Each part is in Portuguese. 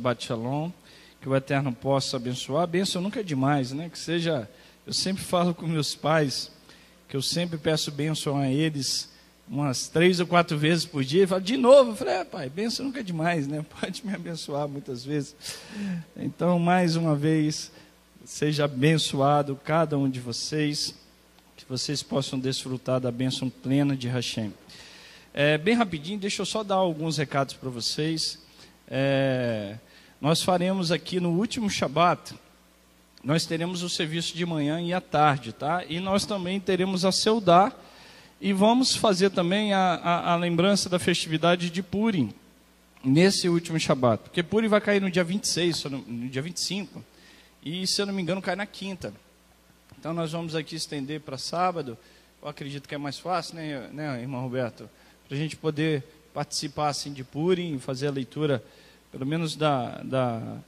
Shabbat Shalom, que o Eterno possa abençoar. A bênção nunca é demais, né? Que seja, eu sempre falo com meus pais, que eu sempre peço bênção a eles umas três ou quatro vezes por dia, e falo de novo, eu falei, é, pai, bênção nunca é demais, né? Pode me abençoar muitas vezes. Então, mais uma vez, seja abençoado cada um de vocês, que vocês possam desfrutar da bênção plena de Hashem. É, bem rapidinho, deixa eu só dar alguns recados para vocês. É, nós faremos aqui no último Shabat, nós teremos o serviço de manhã e à tarde, tá? E nós também teremos a Seudá e vamos fazer também a, a, a lembrança da festividade de Purim, nesse último Shabat. Porque Purim vai cair no dia 26, no dia 25, e se eu não me engano cai na quinta. Então nós vamos aqui estender para sábado, eu acredito que é mais fácil, né, né irmão Roberto? para a gente poder participar assim de Purim, fazer a leitura, pelo menos da, da,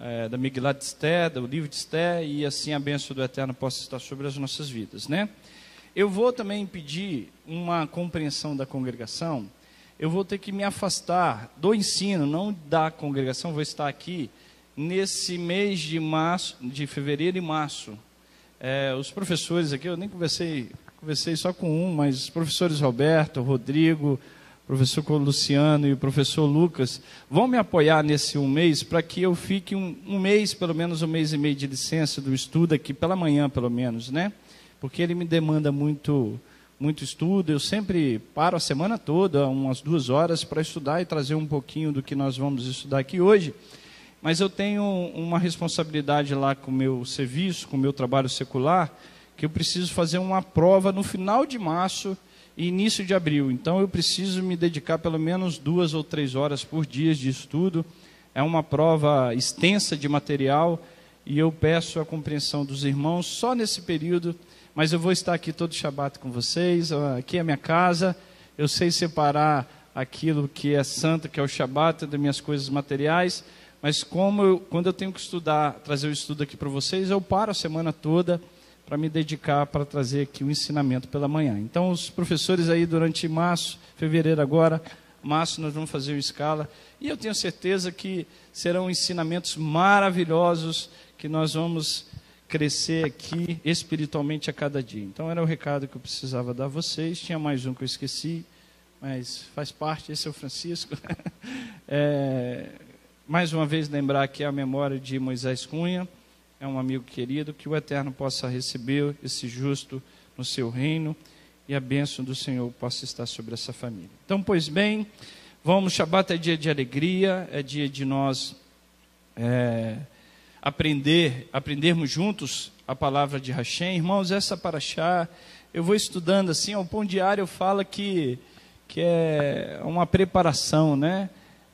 é, da Miglat Esther, do livro de Esther, e assim a bênção do Eterno possa estar sobre as nossas vidas, né? Eu vou também pedir uma compreensão da congregação, eu vou ter que me afastar do ensino, não da congregação, vou estar aqui nesse mês de março, de fevereiro e março. É, os professores aqui, eu nem conversei conversei só com um, mas os professores Roberto, Rodrigo, professor Luciano e o professor Lucas vão me apoiar nesse um mês para que eu fique um, um, mês, pelo menos um mês e meio de licença do estudo aqui, pela manhã pelo menos, né? Porque ele me demanda muito, muito estudo. Eu sempre paro a semana toda, umas duas horas, para estudar e trazer um pouquinho do que nós vamos estudar aqui hoje. Mas eu tenho uma responsabilidade lá com o meu serviço, com o meu trabalho secular, que eu preciso fazer uma prova no final de março e início de abril. Então eu preciso me dedicar pelo menos duas ou três horas por dia de estudo. É uma prova extensa de material e eu peço a compreensão dos irmãos só nesse período. Mas eu vou estar aqui todo Shabat com vocês. Aqui é a minha casa. Eu sei separar aquilo que é santo, que é o Shabat, das minhas coisas materiais. Mas como eu, quando eu tenho que estudar, trazer o estudo aqui para vocês, eu paro a semana toda para me dedicar para trazer aqui o ensinamento pela manhã. Então, os professores aí durante março, fevereiro agora, março nós vamos fazer o escala e eu tenho certeza que serão ensinamentos maravilhosos que nós vamos crescer aqui espiritualmente a cada dia. Então, era o recado que eu precisava dar a vocês. Tinha mais um que eu esqueci, mas faz parte. Esse é o Francisco. é, mais uma vez lembrar que é a memória de Moisés Cunha é um amigo querido, que o Eterno possa receber esse justo no seu reino e a bênção do Senhor possa estar sobre essa família. Então, pois bem, vamos, Shabat é dia de alegria, é dia de nós é, aprender, aprendermos juntos a palavra de Hashem. Irmãos, essa paraxá, eu vou estudando assim, o pão diário fala que, que é uma preparação, né?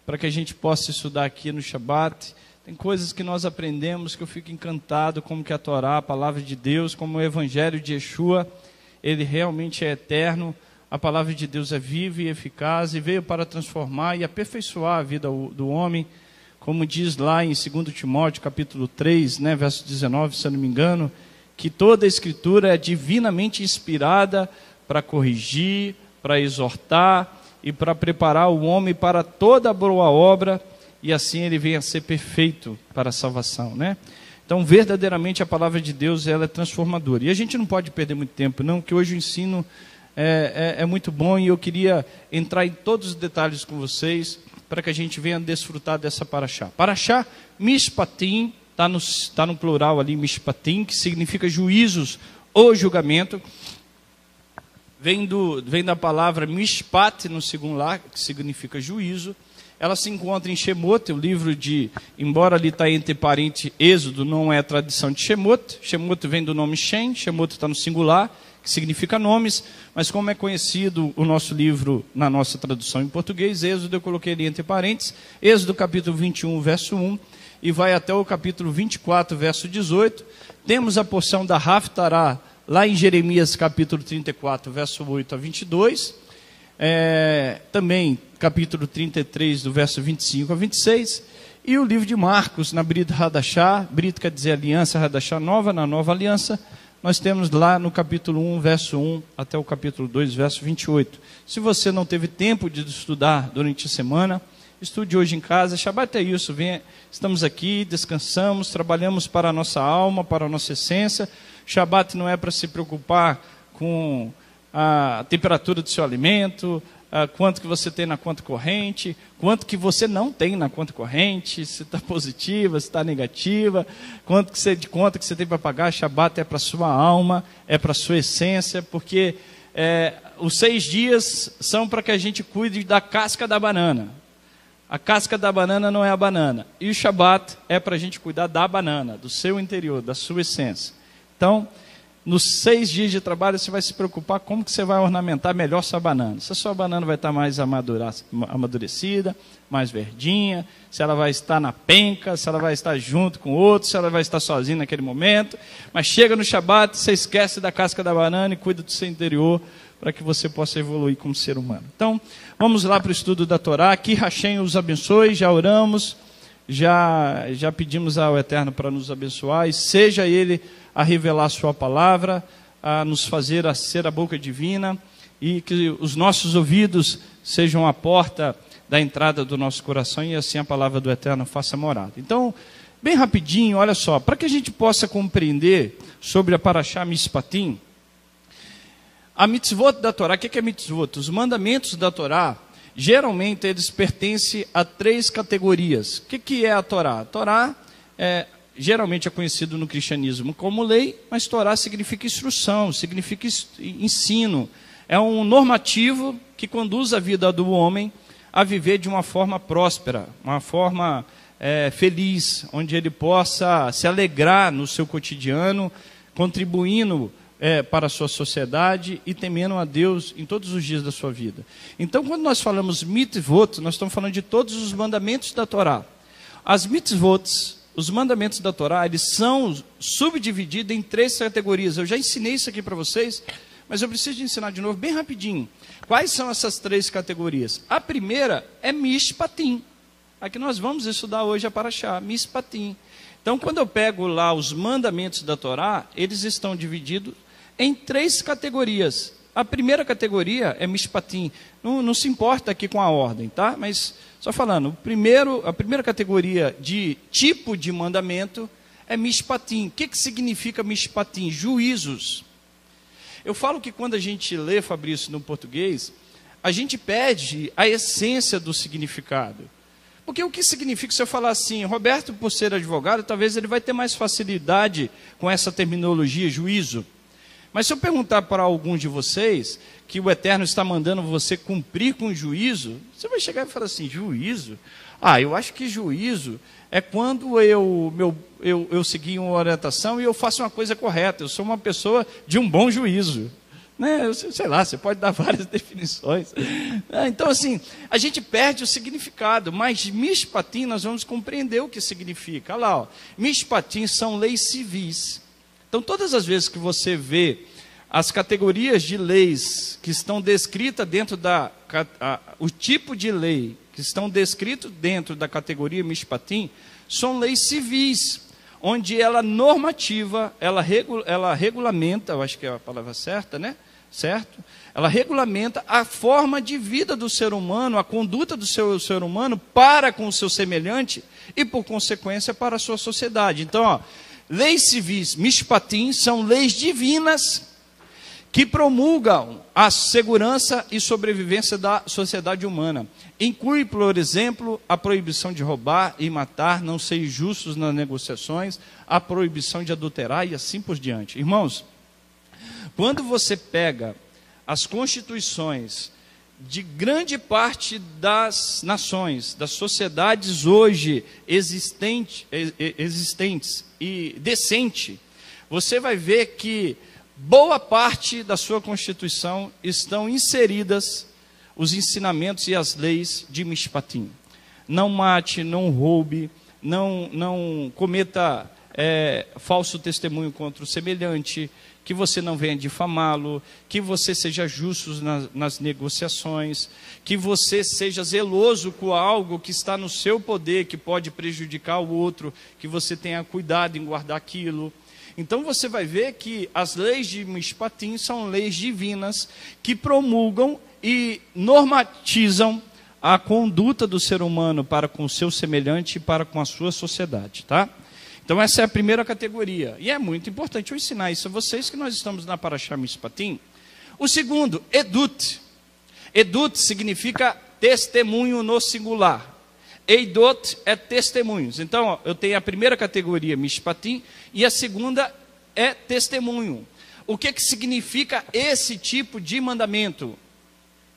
Para que a gente possa estudar aqui no Shabat tem coisas que nós aprendemos que eu fico encantado, como que a Torá, a palavra de Deus, como o Evangelho de Yeshua, ele realmente é eterno. A palavra de Deus é viva e eficaz e veio para transformar e aperfeiçoar a vida do homem, como diz lá em 2 Timóteo, capítulo 3, né, verso 19, se eu não me engano, que toda a escritura é divinamente inspirada para corrigir, para exortar e para preparar o homem para toda boa obra e assim ele venha a ser perfeito para a salvação, né? Então, verdadeiramente a palavra de Deus ela é transformadora. E a gente não pode perder muito tempo, não, que hoje o ensino é, é, é muito bom e eu queria entrar em todos os detalhes com vocês para que a gente venha desfrutar dessa paraxá. Paraxá, mishpatim, está no, tá no plural ali, mishpatim, que significa juízos ou julgamento. Vem, do, vem da palavra mishpat no singular, que significa juízo ela se encontra em Shemot, o livro de, embora ali está entre parente Êxodo, não é a tradição de Shemot. Shemot vem do nome Shem, Shemot está no singular, que significa nomes, mas como é conhecido o nosso livro na nossa tradução em português, Êxodo eu coloquei ali entre parênteses, Êxodo capítulo 21, verso 1, e vai até o capítulo 24, verso 18. Temos a porção da Haftará, lá em Jeremias capítulo 34, verso 8 a 22. É, também capítulo 33, do verso 25 a 26, e o livro de Marcos, na Brit Hadashah, Brit quer dizer aliança, Hadashah nova, na nova aliança, nós temos lá no capítulo 1, verso 1, até o capítulo 2, verso 28. Se você não teve tempo de estudar durante a semana, estude hoje em casa. Shabat é isso, vem, estamos aqui, descansamos, trabalhamos para a nossa alma, para a nossa essência. Shabat não é para se preocupar com a temperatura do seu alimento, ah, quanto que você tem na conta corrente, quanto que você não tem na conta corrente, se está positiva, se está negativa, quanto que você, de conta que você tem para pagar, Shabat é para sua alma, é para sua essência, porque é, os seis dias são para que a gente cuide da casca da banana. A casca da banana não é a banana. E o Shabat é para a gente cuidar da banana, do seu interior, da sua essência. Então, nos seis dias de trabalho, você vai se preocupar como que você vai ornamentar melhor sua banana. Se a sua banana vai estar mais amadurecida, mais verdinha, se ela vai estar na penca, se ela vai estar junto com outros, se ela vai estar sozinha naquele momento. Mas chega no Shabat, você esquece da casca da banana e cuida do seu interior para que você possa evoluir como ser humano. Então, vamos lá para o estudo da Torá. Que Hashem os abençoe, já oramos, já, já pedimos ao Eterno para nos abençoar e seja Ele a revelar a Sua palavra, a nos fazer a ser a boca divina e que os nossos ouvidos sejam a porta da entrada do nosso coração e assim a palavra do Eterno faça morada. Então, bem rapidinho, olha só, para que a gente possa compreender sobre a Paraxá Mispatim, a mitzvot da Torá, o que é mitzvot? Os mandamentos da Torá, geralmente eles pertencem a três categorias. O que é a Torá? A Torá é geralmente é conhecido no cristianismo como lei, mas Torá significa instrução, significa ensino. É um normativo que conduz a vida do homem a viver de uma forma próspera, uma forma é, feliz, onde ele possa se alegrar no seu cotidiano, contribuindo é, para a sua sociedade e temendo a Deus em todos os dias da sua vida. Então, quando nós falamos mitzvot, nós estamos falando de todos os mandamentos da Torá. As mitzvot os mandamentos da Torá, eles são subdivididos em três categorias. Eu já ensinei isso aqui para vocês, mas eu preciso de ensinar de novo bem rapidinho. Quais são essas três categorias? A primeira é Mishpatim. A que nós vamos estudar hoje é Paraxá, Mishpatim. Então, quando eu pego lá os mandamentos da Torá, eles estão divididos em três categorias. A primeira categoria é Mishpatim. Não, não se importa aqui com a ordem, tá? Mas só falando, primeiro, a primeira categoria de tipo de mandamento é mishpatim. O que, que significa mishpatim? Juízos. Eu falo que quando a gente lê, Fabrício, no português, a gente perde a essência do significado. Porque o que significa se eu falar assim, Roberto, por ser advogado, talvez ele vai ter mais facilidade com essa terminologia, juízo. Mas se eu perguntar para alguns de vocês que o Eterno está mandando você cumprir com juízo, você vai chegar e falar assim: juízo? Ah, eu acho que juízo é quando eu, meu, eu, eu segui uma orientação e eu faço uma coisa correta. Eu sou uma pessoa de um bom juízo. Né? Sei lá, você pode dar várias definições. É, então, assim, a gente perde o significado, mas mishpatim nós vamos compreender o que significa. Olha lá, ó, mishpatim são leis civis então, todas as vezes que você vê as categorias de leis que estão descritas dentro da. A, o tipo de lei que estão descritos dentro da categoria Mishpatim são leis civis, onde ela normativa, ela, regula, ela regulamenta, eu acho que é a palavra certa, né? Certo? Ela regulamenta a forma de vida do ser humano, a conduta do seu ser humano para com o seu semelhante e, por consequência, para a sua sociedade. Então, ó, Leis civis, mishpatim, são leis divinas que promulgam a segurança e sobrevivência da sociedade humana. Inclui, por exemplo, a proibição de roubar e matar, não ser injustos nas negociações, a proibição de adulterar e assim por diante. Irmãos, quando você pega as constituições de grande parte das nações, das sociedades hoje existente, existentes e decente, você vai ver que boa parte da sua Constituição estão inseridas os ensinamentos e as leis de Mishpatim. Não mate, não roube, não, não cometa é, falso testemunho contra o semelhante, que você não venha difamá-lo, que você seja justo nas, nas negociações, que você seja zeloso com algo que está no seu poder, que pode prejudicar o outro, que você tenha cuidado em guardar aquilo. Então você vai ver que as leis de Mishpatim são leis divinas que promulgam e normatizam a conduta do ser humano para com o seu semelhante e para com a sua sociedade, tá? Então essa é a primeira categoria. E é muito importante eu ensinar isso a vocês que nós estamos na Paraxá Mishpatim. O segundo, edut. Edut significa testemunho no singular. Eidot é testemunhos. Então, ó, eu tenho a primeira categoria, Mishpatim, e a segunda é testemunho. O que, que significa esse tipo de mandamento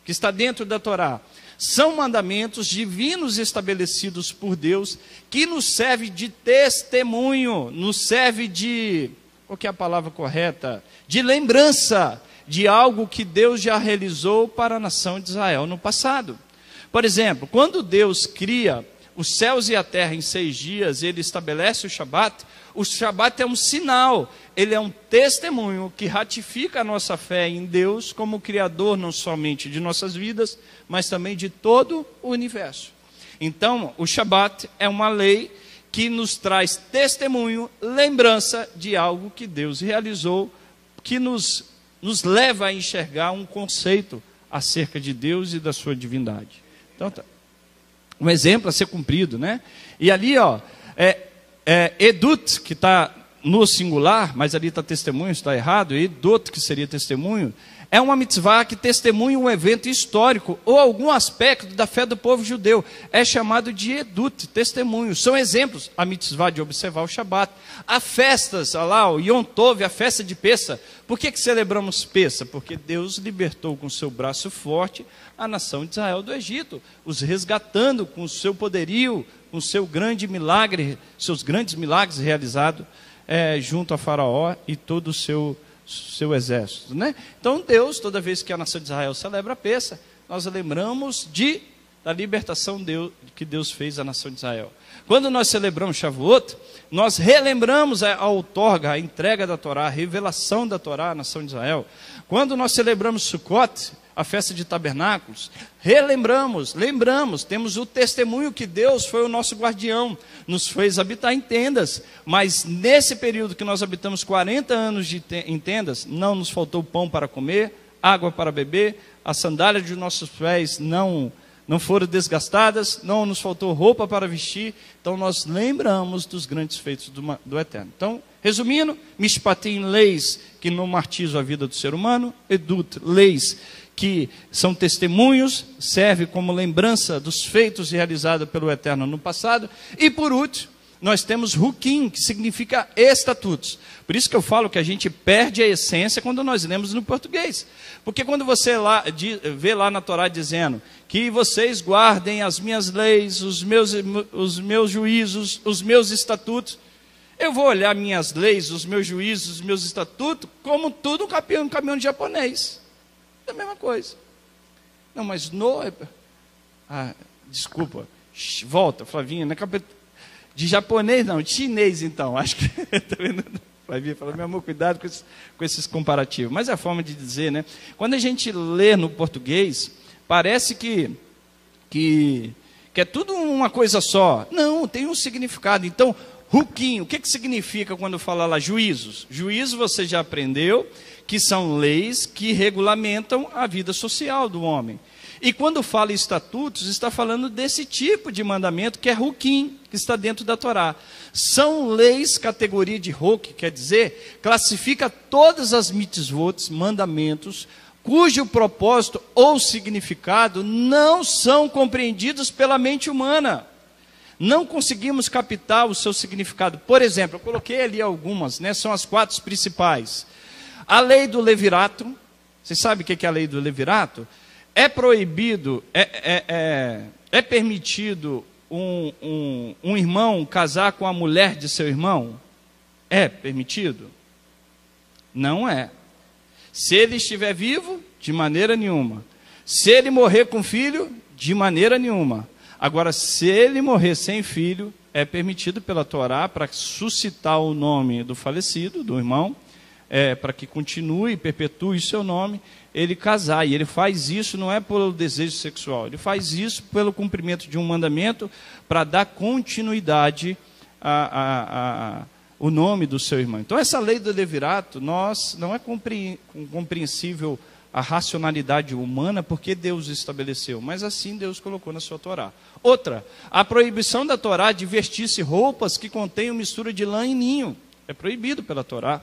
que está dentro da Torá? São mandamentos divinos estabelecidos por Deus que nos serve de testemunho, nos serve de, qual que é a palavra correta? De lembrança de algo que Deus já realizou para a nação de Israel no passado. Por exemplo, quando Deus cria os céus e a terra em seis dias, ele estabelece o Shabat, o Shabat é um sinal, ele é um testemunho que ratifica a nossa fé em Deus como Criador não somente de nossas vidas, mas também de todo o universo. Então, o Shabat é uma lei que nos traz testemunho, lembrança de algo que Deus realizou, que nos, nos leva a enxergar um conceito acerca de Deus e da sua divindade. Então, tá. Um exemplo a ser cumprido, né? E ali, ó, é, é, edut, que está no singular, mas ali está testemunho, está errado, edut, que seria testemunho, é uma mitzvah que testemunha um evento histórico ou algum aspecto da fé do povo judeu. É chamado de edut, testemunho. São exemplos a mitzvah de observar o Shabat. Há festas, lá, o Yom Tov, a festa de Pessa. Por que, que celebramos Pessa? Porque Deus libertou com seu braço forte a nação de Israel do Egito, os resgatando com o seu poderio, com seu grande milagre, seus grandes milagres realizados é, junto a Faraó e todo o seu, seu exército. Né? Então, Deus, toda vez que a nação de Israel celebra a peça, nós lembramos de, da libertação Deus, que Deus fez à nação de Israel. Quando nós celebramos Shavuot, nós relembramos a, a outorga, a entrega da Torá, a revelação da Torá à nação de Israel. Quando nós celebramos Sukkot, a festa de tabernáculos, relembramos, lembramos, temos o testemunho que Deus foi o nosso guardião, nos fez habitar em tendas, mas nesse período que nós habitamos 40 anos de em tendas, não nos faltou pão para comer, água para beber, as sandálias de nossos pés não não foram desgastadas, não nos faltou roupa para vestir, então nós lembramos dos grandes feitos do, do Eterno. Então, resumindo, Mishpatim, leis que não martizam a vida do ser humano, Edut, leis que são testemunhos, serve como lembrança dos feitos realizados pelo Eterno no passado. E por último, nós temos Rukim, que significa estatutos. Por isso que eu falo que a gente perde a essência quando nós lemos no português. Porque quando você lá, vê lá na Torá dizendo que vocês guardem as minhas leis, os meus, os meus juízos, os meus estatutos, eu vou olhar minhas leis, os meus juízos, os meus estatutos, como tudo um caminhão, um caminhão de japonês. É a mesma coisa. Não, mas no. Ah, desculpa. Volta, Flavinha. Na cabe... De japonês, não, de chinês, então. Acho que. Tá Flavinha falou, meu amor, cuidado com esses, com esses comparativos. Mas é a forma de dizer, né? Quando a gente lê no português, parece que, que, que é tudo uma coisa só. Não, tem um significado. Então, Ruquinho, o que, que significa quando fala lá juízos? Juízo você já aprendeu que são leis que regulamentam a vida social do homem. E quando fala estatutos, está falando desse tipo de mandamento que é Ruquim, que está dentro da Torá. São leis, categoria de Ruk, quer dizer, classifica todas as mitzvot, mandamentos, cujo propósito ou significado não são compreendidos pela mente humana. Não conseguimos captar o seu significado. Por exemplo, eu coloquei ali algumas, né, são as quatro principais. A lei do levirato, você sabe o que é a lei do levirato? É proibido, é, é, é, é permitido um, um, um irmão casar com a mulher de seu irmão? É permitido? Não é. Se ele estiver vivo, de maneira nenhuma. Se ele morrer com filho, de maneira nenhuma. Agora, se ele morrer sem filho, é permitido pela Torá para suscitar o nome do falecido, do irmão, é, para que continue perpetue seu nome, ele casar. E ele faz isso não é pelo desejo sexual, ele faz isso pelo cumprimento de um mandamento para dar continuidade a, a, a, o nome do seu irmão. Então, essa lei do levirato, nós, não é compreensível a racionalidade humana, porque Deus estabeleceu, mas assim Deus colocou na sua Torá. Outra, a proibição da Torá de vestir-se roupas que contenham mistura de lã e ninho. É proibido pela Torá.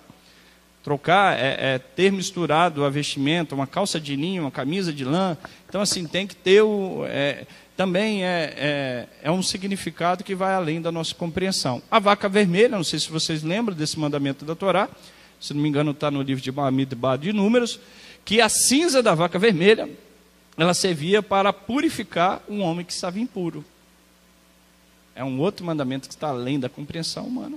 Trocar é, é, ter misturado a vestimenta, uma calça de ninho, uma camisa de lã. Então, assim, tem que ter o. É, também é, é, é, um significado que vai além da nossa compreensão. A vaca vermelha, não sei se vocês lembram desse mandamento da Torá, se não me engano está no livro de Bamidbar de Números, que a cinza da vaca vermelha, ela servia para purificar um homem que estava impuro. É um outro mandamento que está além da compreensão humana.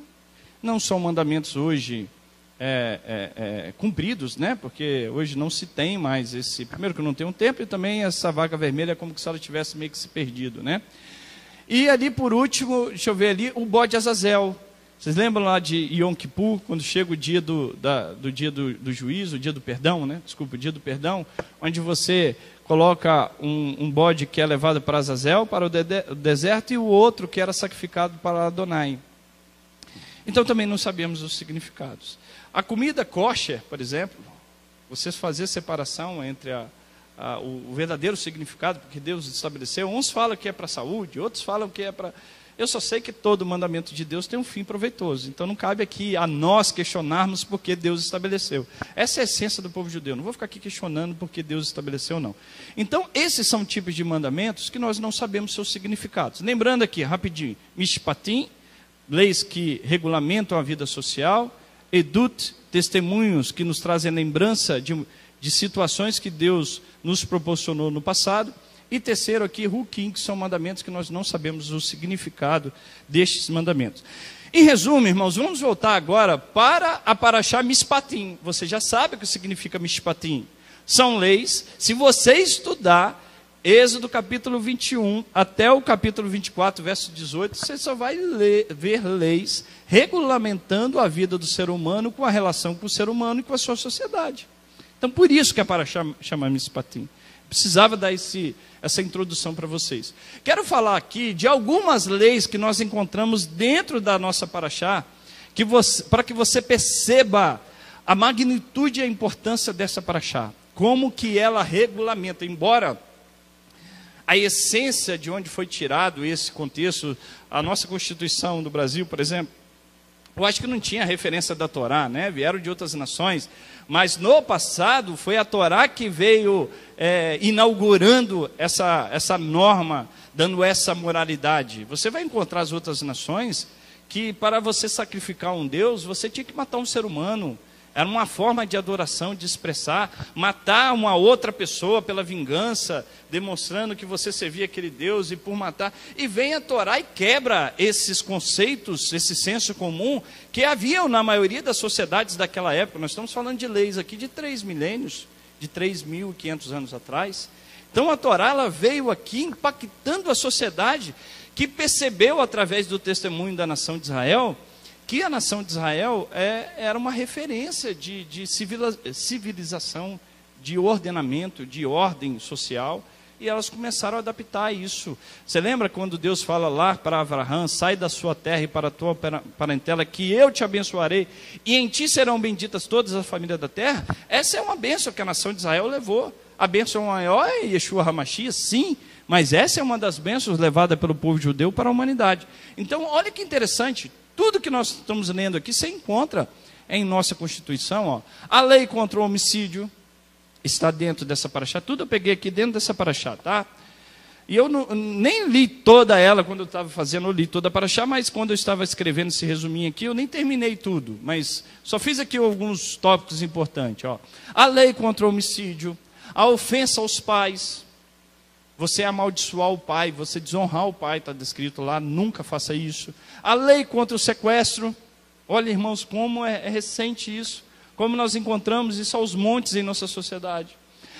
Não são mandamentos hoje é, é, é, cumpridos, né? Porque hoje não se tem mais esse. Primeiro que não tem um tempo e também essa vaca vermelha é como se ela tivesse meio que se perdido, né? E ali por último, deixa eu ver ali, o bode Azazel. Vocês lembram lá de Yom Kippur, quando chega o dia do, da, do dia do, do, juízo, o dia do perdão, né? Desculpa, o dia do perdão, onde você coloca um, um bode que é levado para Azazel, para o, de, o deserto, e o outro que era sacrificado para Adonai. Então também não sabemos os significados. A comida kosher, por exemplo, vocês fazer separação entre a, a, o, verdadeiro significado, porque Deus estabeleceu, uns falam que é para a saúde, outros falam que é para eu só sei que todo mandamento de Deus tem um fim proveitoso. Então não cabe aqui a nós questionarmos porque Deus estabeleceu. Essa é a essência do povo judeu. Não vou ficar aqui questionando porque Deus estabeleceu, não. Então, esses são tipos de mandamentos que nós não sabemos seus significados. Lembrando aqui, rapidinho, Mishpatim, leis que regulamentam a vida social, Edut, testemunhos que nos trazem lembrança de, de situações que Deus nos proporcionou no passado, e terceiro aqui, Rukim, que são mandamentos que nós não sabemos o significado destes mandamentos. Em resumo, irmãos, vamos voltar agora para a Paraxá Mishpatim. Você já sabe o que significa Mishpatim. São leis. Se você estudar Êxodo capítulo 21 até o capítulo 24, verso 18, você só vai ler, ver leis regulamentando a vida do ser humano com a relação com o ser humano e com a sua sociedade. Então, por isso que a Paraxá chama Mishpatim. Precisava dar esse, essa introdução para vocês. Quero falar aqui de algumas leis que nós encontramos dentro da nossa paraxá, que para que você perceba a magnitude e a importância dessa paraxá, como que ela regulamenta, embora a essência de onde foi tirado esse contexto, a nossa Constituição do Brasil, por exemplo, eu acho que não tinha referência da Torá, né? Vieram de outras nações, mas no passado foi a Torá que veio é, inaugurando essa, essa norma, dando essa moralidade. Você vai encontrar as outras nações que para você sacrificar um Deus, você tinha que matar um ser humano. Era uma forma de adoração, de expressar, matar uma outra pessoa pela vingança, demonstrando que você servia aquele Deus e por matar. E vem a Torá e quebra esses conceitos, esse senso comum que haviam na maioria das sociedades daquela época. Nós estamos falando de leis aqui de três milênios, de 3.500 anos atrás. Então a Torá ela veio aqui impactando a sociedade que percebeu através do testemunho da nação de Israel que a nação de Israel é, era uma referência de, de civilização, de ordenamento, de ordem social, e elas começaram a adaptar isso. Você lembra quando Deus fala lá para Abraão: sai da sua terra e para a tua parentela, que eu te abençoarei, e em ti serão benditas todas as famílias da terra? Essa é uma bênção que a nação de Israel levou. A bênção maior é Yeshua Hamashia, sim, mas essa é uma das bênçãos levada pelo povo judeu para a humanidade. Então, olha que interessante, tudo que nós estamos lendo aqui você encontra em nossa Constituição. Ó. A lei contra o homicídio está dentro dessa paraxá. Tudo eu peguei aqui dentro dessa paraxá, tá? E eu não, nem li toda ela quando eu estava fazendo, eu li toda a paraxá, mas quando eu estava escrevendo esse resuminho aqui, eu nem terminei tudo, mas só fiz aqui alguns tópicos importantes. Ó. A lei contra o homicídio, a ofensa aos pais, você amaldiçoar o pai, você desonrar o pai, está descrito lá, nunca faça isso. A lei contra o sequestro, olha irmãos, como é, é recente isso, como nós encontramos isso aos montes em nossa sociedade.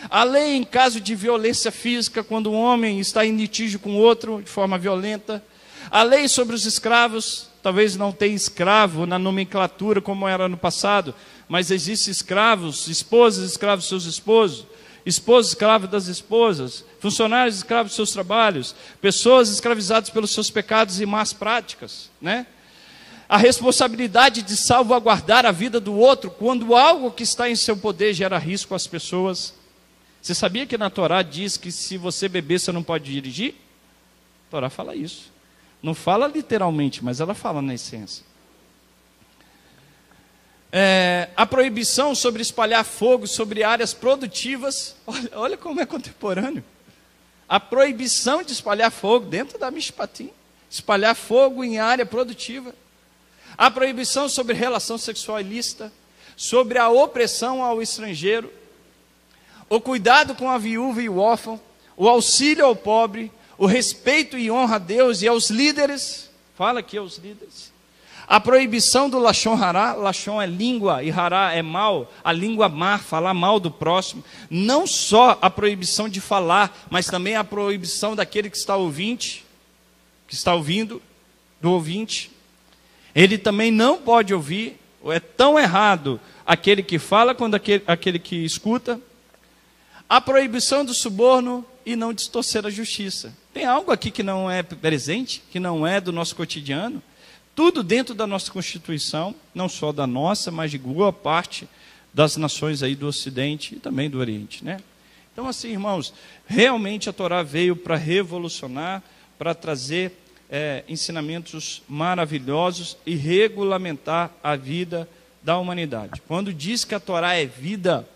A lei em caso de violência física, quando um homem está em litígio com outro de forma violenta. A lei sobre os escravos, talvez não tenha escravo na nomenclatura como era no passado, mas existem escravos, esposas, escravos seus esposos esposos escravos das esposas, funcionários escravos dos seus trabalhos, pessoas escravizadas pelos seus pecados e más práticas, né? A responsabilidade de salvaguardar a vida do outro quando algo que está em seu poder gera risco às pessoas. Você sabia que na Torá diz que se você beber você não pode dirigir? A Torá fala isso. Não fala literalmente, mas ela fala na essência. É, a proibição sobre espalhar fogo sobre áreas produtivas, olha, olha como é contemporâneo. A proibição de espalhar fogo dentro da Mishpatim, espalhar fogo em área produtiva. A proibição sobre relação sexual ilícita, sobre a opressão ao estrangeiro, o cuidado com a viúva e o órfão, o auxílio ao pobre, o respeito e honra a Deus e aos líderes. Fala aqui aos líderes. A proibição do Lachon Hará, Lachon é língua e Hará é mal, a língua má, falar mal do próximo. Não só a proibição de falar, mas também a proibição daquele que está ouvinte, que está ouvindo, do ouvinte. Ele também não pode ouvir, ou é tão errado aquele que fala quanto aquele, aquele que escuta. A proibição do suborno e não distorcer a justiça. Tem algo aqui que não é presente, que não é do nosso cotidiano? Tudo dentro da nossa Constituição, não só da nossa, mas de boa parte das nações aí do Ocidente e também do Oriente, né? Então, assim, irmãos, realmente a Torá veio para revolucionar, para trazer é, ensinamentos maravilhosos e regulamentar a vida da humanidade. Quando diz que a Torá é vida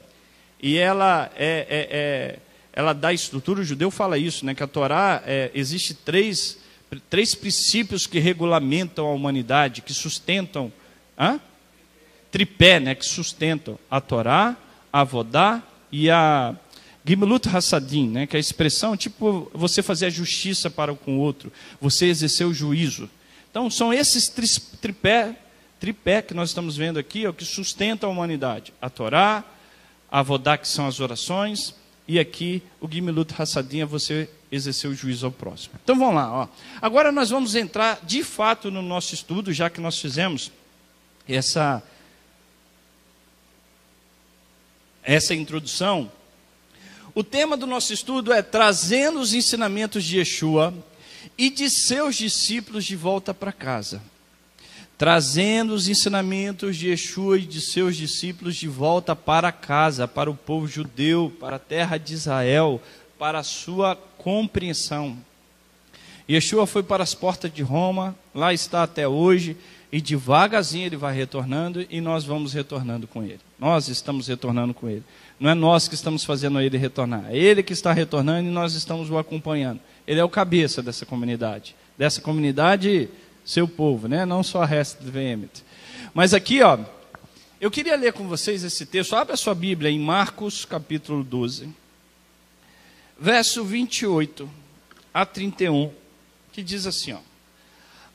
e ela é, é, é ela dá estrutura, o judeu fala isso, né, que a Torá é, existe três três princípios que regulamentam a humanidade, que sustentam, hã? tripé, né, que sustentam a Torá, a Vodá e a Gimlut Hassadim, né, que é a expressão tipo você fazer a justiça para com o outro, você exercer o juízo. Então são esses tripé, tripé que nós estamos vendo aqui, o que sustenta a humanidade. A Torá, a Vodá, que são as orações, e aqui o Gimilut Hassadim é você exercer o juízo ao próximo. Então vamos lá. Ó. Agora nós vamos entrar de fato no nosso estudo, já que nós fizemos essa, essa introdução. O tema do nosso estudo é trazendo os ensinamentos de Yeshua e de seus discípulos de volta para casa trazendo os ensinamentos de Yeshua e de seus discípulos de volta para casa, para o povo judeu, para a terra de Israel, para a sua compreensão. Yeshua foi para as portas de Roma, lá está até hoje, e devagarzinho ele vai retornando e nós vamos retornando com ele. Nós estamos retornando com ele. Não é nós que estamos fazendo ele retornar, é ele que está retornando e nós estamos o acompanhando. Ele é o cabeça dessa comunidade, dessa comunidade seu povo, né? Não só a resto do Vehemet. Mas aqui, ó, eu queria ler com vocês esse texto. Abre a sua Bíblia em Marcos, capítulo 12, verso 28 a 31, que diz assim,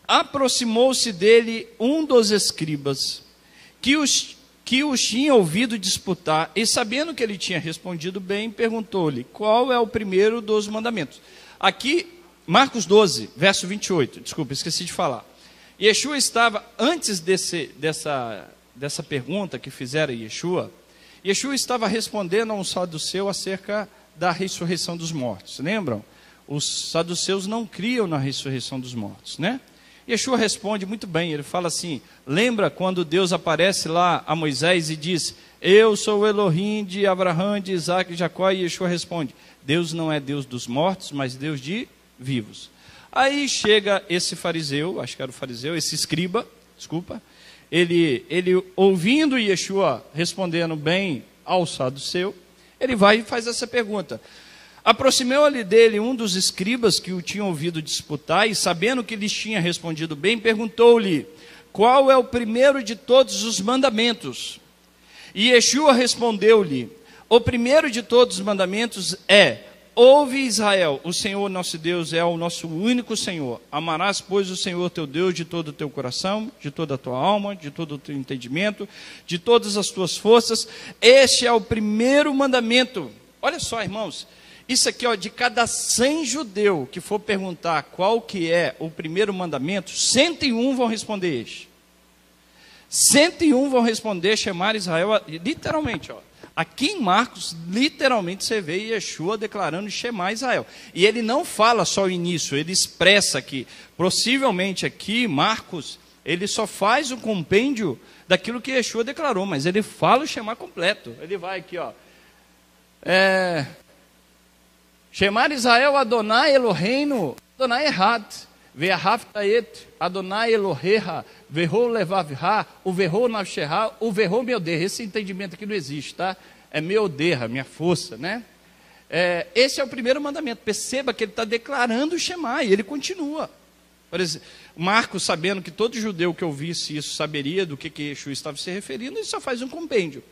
Aproximou-se dele um dos escribas que os que os tinha ouvido disputar, e sabendo que ele tinha respondido bem, perguntou-lhe: Qual é o primeiro dos mandamentos? Aqui Marcos 12, verso 28. Desculpa, esqueci de falar. Yeshua estava, antes desse, dessa, dessa pergunta que fizeram Yeshua, Yeshua estava respondendo a um saduceu acerca da ressurreição dos mortos. Lembram? Os saduceus não criam na ressurreição dos mortos, né? Yeshua responde muito bem, ele fala assim: lembra quando Deus aparece lá a Moisés e diz: Eu sou o Elohim de Abraão, de Isaac e Jacó? E Yeshua responde: Deus não é Deus dos mortos, mas Deus de vivos. Aí chega esse fariseu, acho que era o fariseu, esse escriba, desculpa, ele, ele ouvindo Yeshua respondendo bem ao saduceu, ele vai e faz essa pergunta. Aproximou-lhe dele um dos escribas que o tinham ouvido disputar, e sabendo que lhes tinha respondido bem, perguntou-lhe: Qual é o primeiro de todos os mandamentos? E Yeshua respondeu-lhe: O primeiro de todos os mandamentos é: Ouve Israel, o Senhor nosso Deus é o nosso único Senhor. Amarás, pois, o Senhor teu Deus de todo o teu coração, de toda a tua alma, de todo o teu entendimento, de todas as tuas forças. Este é o primeiro mandamento. Olha só, irmãos, isso aqui, ó, de cada 100 judeu que for perguntar qual que é o primeiro mandamento, 101 vão responder este. 101 vão responder chamar Israel, literalmente, ó. Aqui em Marcos, literalmente você vê Yeshua declarando Shema Israel. E ele não fala só o início, ele expressa aqui. Possivelmente aqui, Marcos, ele só faz o compêndio daquilo que Yeshua declarou, mas ele fala o Shema completo. Ele vai aqui, ó. É, Chamar Israel Adonai Eloheinu, Adonai errado. Ve'ahavtaet, Adonai Eloheha, Verrou levavha, o verrou navsherra, o verrou meu derra. Esse entendimento aqui não existe, tá? É meu derra, minha força, né? É, esse é o primeiro mandamento. Perceba que ele está declarando o Shema e ele continua. Por exemplo, Marcos, sabendo que todo judeu que ouvisse isso saberia do que, que Yeshua estava se referindo, ele só faz um compêndio.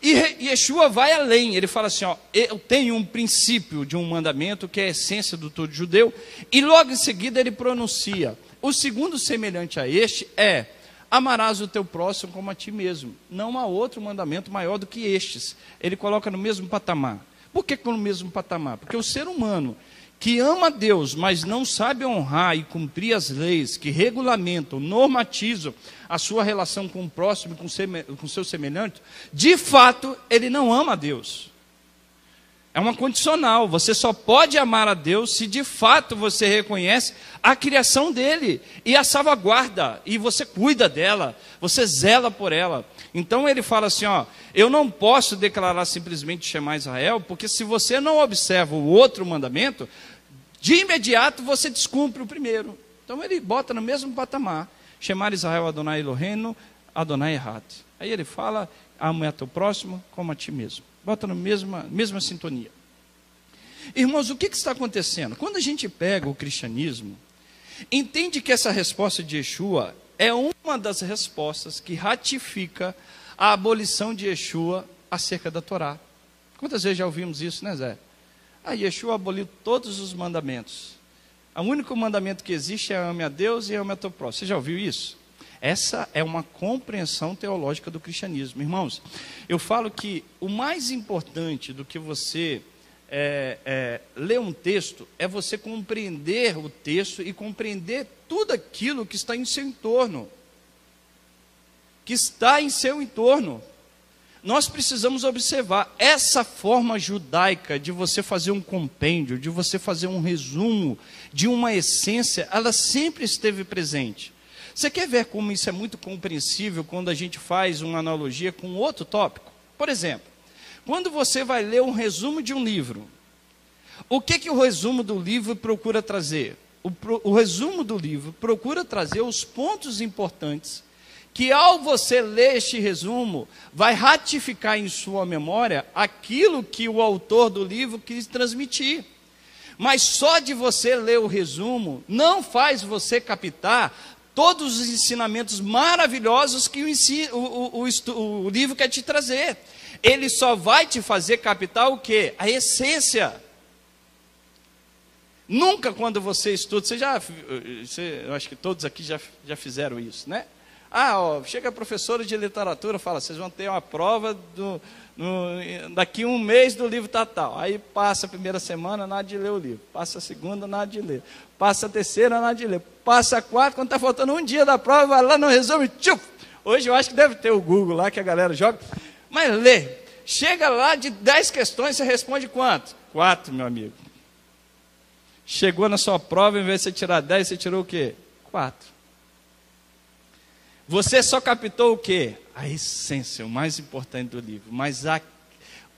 E Yeshua vai além, ele fala assim: ó, eu tenho um princípio de um mandamento que é a essência do todo judeu, e logo em seguida ele pronuncia: o segundo semelhante a este é: amarás o teu próximo como a ti mesmo. Não há outro mandamento maior do que estes. Ele coloca no mesmo patamar. Por que no mesmo patamar? Porque o ser humano que ama Deus, mas não sabe honrar e cumprir as leis que regulamentam, normatizam a sua relação com o próximo com o seu semelhante, de fato, ele não ama a Deus. É uma condicional. Você só pode amar a Deus se de fato você reconhece a criação dele e a salvaguarda, e você cuida dela, você zela por ela. Então ele fala assim: ó, eu não posso declarar simplesmente chamar Israel, porque se você não observa o outro mandamento, de imediato você descumpre o primeiro. Então ele bota no mesmo patamar: chamar Israel Adonai Eloheno, Adonai errado. Aí ele fala: ame a teu próximo como a ti mesmo. Bota na mesma, mesma sintonia. Irmãos, o que, que está acontecendo? Quando a gente pega o cristianismo, entende que essa resposta de Yeshua é uma das respostas que ratifica a abolição de Yeshua acerca da Torá. Quantas vezes já ouvimos isso, né, Zé? Ah, Yeshua aboliu todos os mandamentos. O único mandamento que existe é ame a Deus e ame a teu próximo. Você já ouviu isso? Essa é uma compreensão teológica do cristianismo. Irmãos, eu falo que o mais importante do que você é, é, ler um texto é você compreender o texto e compreender tudo aquilo que está em seu entorno. Que está em seu entorno. Nós precisamos observar essa forma judaica de você fazer um compêndio, de você fazer um resumo de uma essência, ela sempre esteve presente. Você quer ver como isso é muito compreensível quando a gente faz uma analogia com outro tópico? Por exemplo, quando você vai ler um resumo de um livro, o que, que o resumo do livro procura trazer? O, o resumo do livro procura trazer os pontos importantes que ao você ler este resumo, vai ratificar em sua memória aquilo que o autor do livro quis transmitir. Mas só de você ler o resumo não faz você captar todos os ensinamentos maravilhosos que o, o, o, o livro quer te trazer ele só vai te fazer captar o que? A essência. Nunca quando você estuda, você já, você, eu acho que todos aqui já, já fizeram isso, né? Ah, ó, chega a professora de literatura, fala, vocês vão ter uma prova do, no, daqui um mês do livro tal, tal. Aí passa a primeira semana, nada de ler o livro. Passa a segunda, nada de ler. Passa a terceira, nada de ler. Passa a quarta, quando está faltando um dia da prova, vai lá no resumo, tchuf! Hoje eu acho que deve ter o Google lá que a galera joga. Mas lê. Chega lá de 10 questões, você responde quanto? Quatro, meu amigo. Chegou na sua prova, em vez de você tirar 10, você tirou o quê? Quatro. Você só captou o quê? A essência, o mais importante do livro. Mas a,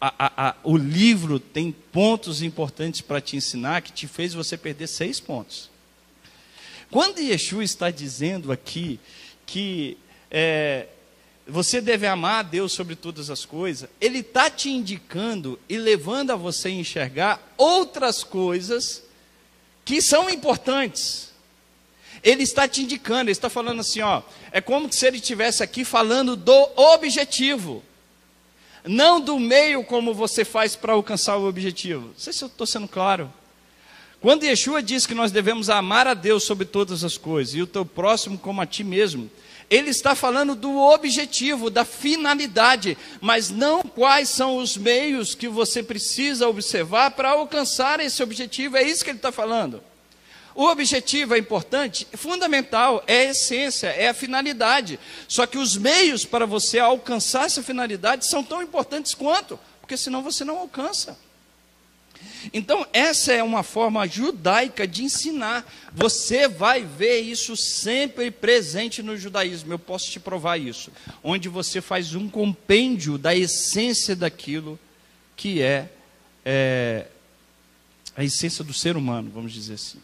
a, a, o livro tem pontos importantes para te ensinar que te fez você perder seis pontos. Quando Yeshua está dizendo aqui que é, você deve amar a Deus sobre todas as coisas, Ele está te indicando e levando a você a enxergar outras coisas que são importantes. Ele está te indicando, ele está falando assim, ó, é como se ele estivesse aqui falando do objetivo, não do meio como você faz para alcançar o objetivo. Não sei se eu estou sendo claro. Quando Yeshua diz que nós devemos amar a Deus sobre todas as coisas e o teu próximo como a ti mesmo, ele está falando do objetivo, da finalidade, mas não quais são os meios que você precisa observar para alcançar esse objetivo. É isso que ele está falando. O objetivo é importante, é fundamental, é a essência, é a finalidade. Só que os meios para você alcançar essa finalidade são tão importantes quanto, porque senão você não alcança. Então, essa é uma forma judaica de ensinar. Você vai ver isso sempre presente no judaísmo. Eu posso te provar isso. Onde você faz um compêndio da essência daquilo que é, é a essência do ser humano, vamos dizer assim.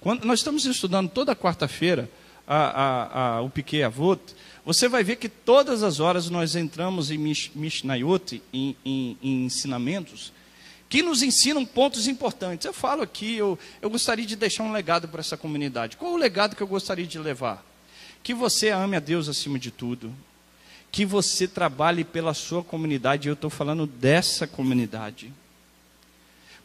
Quando nós estamos estudando toda quarta-feira a, a, a, o Piquet Avot, você vai ver que todas as horas nós entramos em Mishnayot, em, em, em ensinamentos, que nos ensinam pontos importantes. Eu falo aqui, eu, eu gostaria de deixar um legado para essa comunidade. Qual o legado que eu gostaria de levar? Que você ame a Deus acima de tudo, que você trabalhe pela sua comunidade, eu estou falando dessa comunidade.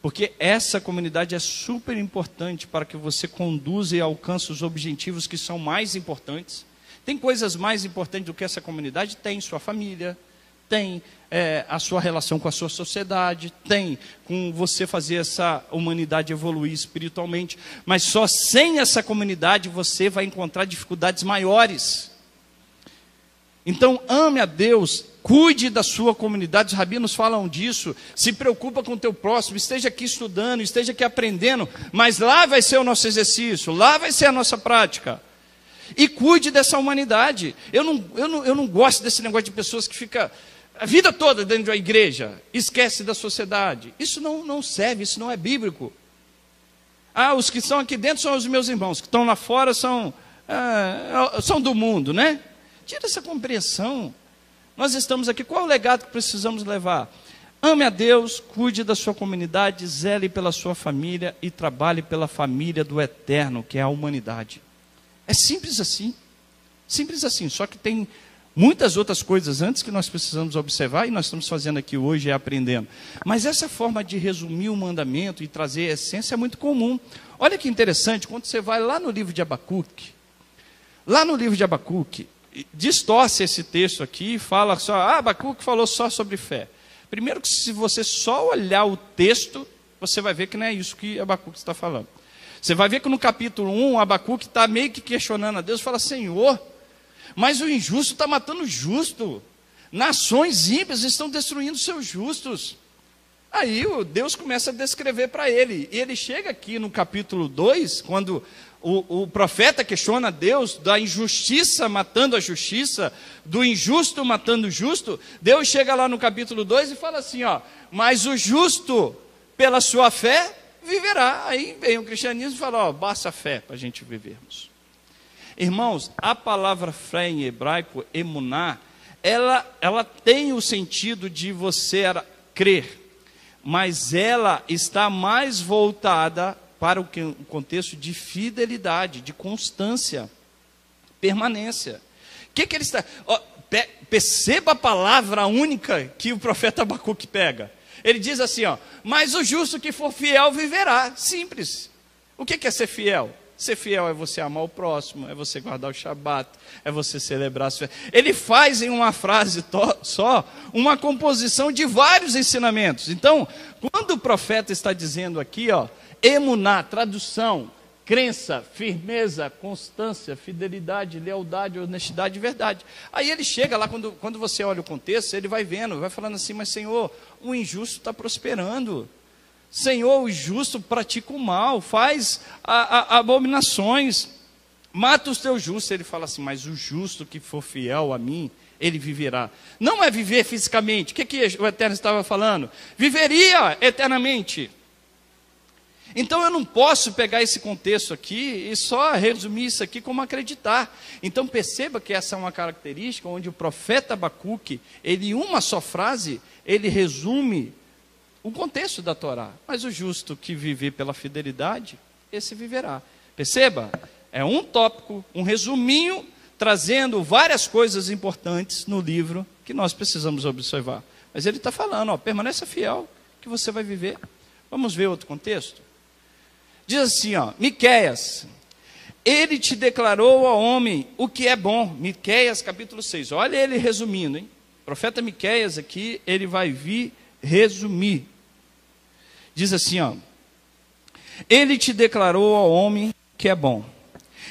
Porque essa comunidade é super importante para que você conduza e alcance os objetivos que são mais importantes. Tem coisas mais importantes do que essa comunidade? Tem sua família, tem é, a sua relação com a sua sociedade, tem com você fazer essa humanidade evoluir espiritualmente, mas só sem essa comunidade você vai encontrar dificuldades maiores. Então, ame a Deus, cuide da sua comunidade, os rabinos falam disso, se preocupa com o teu próximo, esteja aqui estudando, esteja aqui aprendendo, mas lá vai ser o nosso exercício, lá vai ser a nossa prática. E cuide dessa humanidade. Eu não, eu não, eu não gosto desse negócio de pessoas que ficam a vida toda dentro da igreja, esquece da sociedade. Isso não, não serve, isso não é bíblico. Ah, os que estão aqui dentro são os meus irmãos, que estão lá fora são, ah, são do mundo, né? Tira essa compreensão. Nós estamos aqui, qual é o legado que precisamos levar? Ame a Deus, cuide da sua comunidade, zele pela sua família e trabalhe pela família do eterno, que é a humanidade. É simples assim. Simples assim, só que tem muitas outras coisas antes que nós precisamos observar e nós estamos fazendo aqui hoje é aprendendo. Mas essa forma de resumir o mandamento e trazer a essência é muito comum. Olha que interessante, quando você vai lá no livro de Abacuque, lá no livro de Abacuque, distorce esse texto aqui e fala só, ah, Abacuque falou só sobre fé. Primeiro que se você só olhar o texto, você vai ver que não é isso que Abacuque está falando. Você vai ver que no capítulo 1, Abacuque está meio que questionando a Deus, fala, Senhor, mas o injusto está matando o justo. Nações ímpias estão destruindo seus justos. Aí Deus começa a descrever para ele. E ele chega aqui no capítulo 2, quando o, o, profeta questiona Deus da injustiça matando a justiça, do injusto matando o justo. Deus chega lá no capítulo 2 e fala assim: ó, mas o justo, pela sua fé, viverá. Aí vem o cristianismo e fala: ó, basta fé para a gente vivermos. Irmãos, a palavra fé em hebraico, emuná, ela, ela tem o sentido de você crer, mas ela está mais voltada para o contexto de fidelidade, de constância, permanência. O que, que ele está. Oh, pe, perceba a palavra única que o profeta Abacuque pega. Ele diz assim: ó, mas o justo que for fiel viverá. Simples. O que, que é ser fiel? Ser fiel é você amar o próximo, é você guardar o Shabat, é você celebrar as festas. Ele faz em uma frase só uma composição de vários ensinamentos. Então, quando o profeta está dizendo aqui, ó, emuná, tradução, crença, firmeza, constância, fidelidade, lealdade, honestidade e verdade. Aí ele chega lá, quando, quando você olha o contexto, ele vai vendo, vai falando assim, mas Senhor, o injusto está prosperando. Senhor, o justo pratica o mal, faz a, a, abominações, mata os teus justos. Ele fala assim, mas o justo que for fiel a mim, ele viverá. Não é viver fisicamente. O que, que o Eterno estava falando? Viveria eternamente. Então eu não posso pegar esse contexto aqui e só resumir isso aqui como acreditar. Então perceba que essa é uma característica onde o profeta Abacuque, ele em uma só frase, ele resume o contexto da Torá. Mas o justo que viver pela fidelidade, esse viverá. Perceba? É um tópico, um resuminho, trazendo várias coisas importantes no livro que nós precisamos observar. Mas ele está falando, ó, permaneça fiel, que você vai viver. Vamos ver outro contexto? Diz assim, ó, Miqueias, ele te declarou ao homem o que é bom. Miqueias capítulo 6. Olha ele resumindo, hein? O profeta Miqueias aqui, ele vai vir resumir Diz assim, ó: Ele te declarou ao homem que é bom.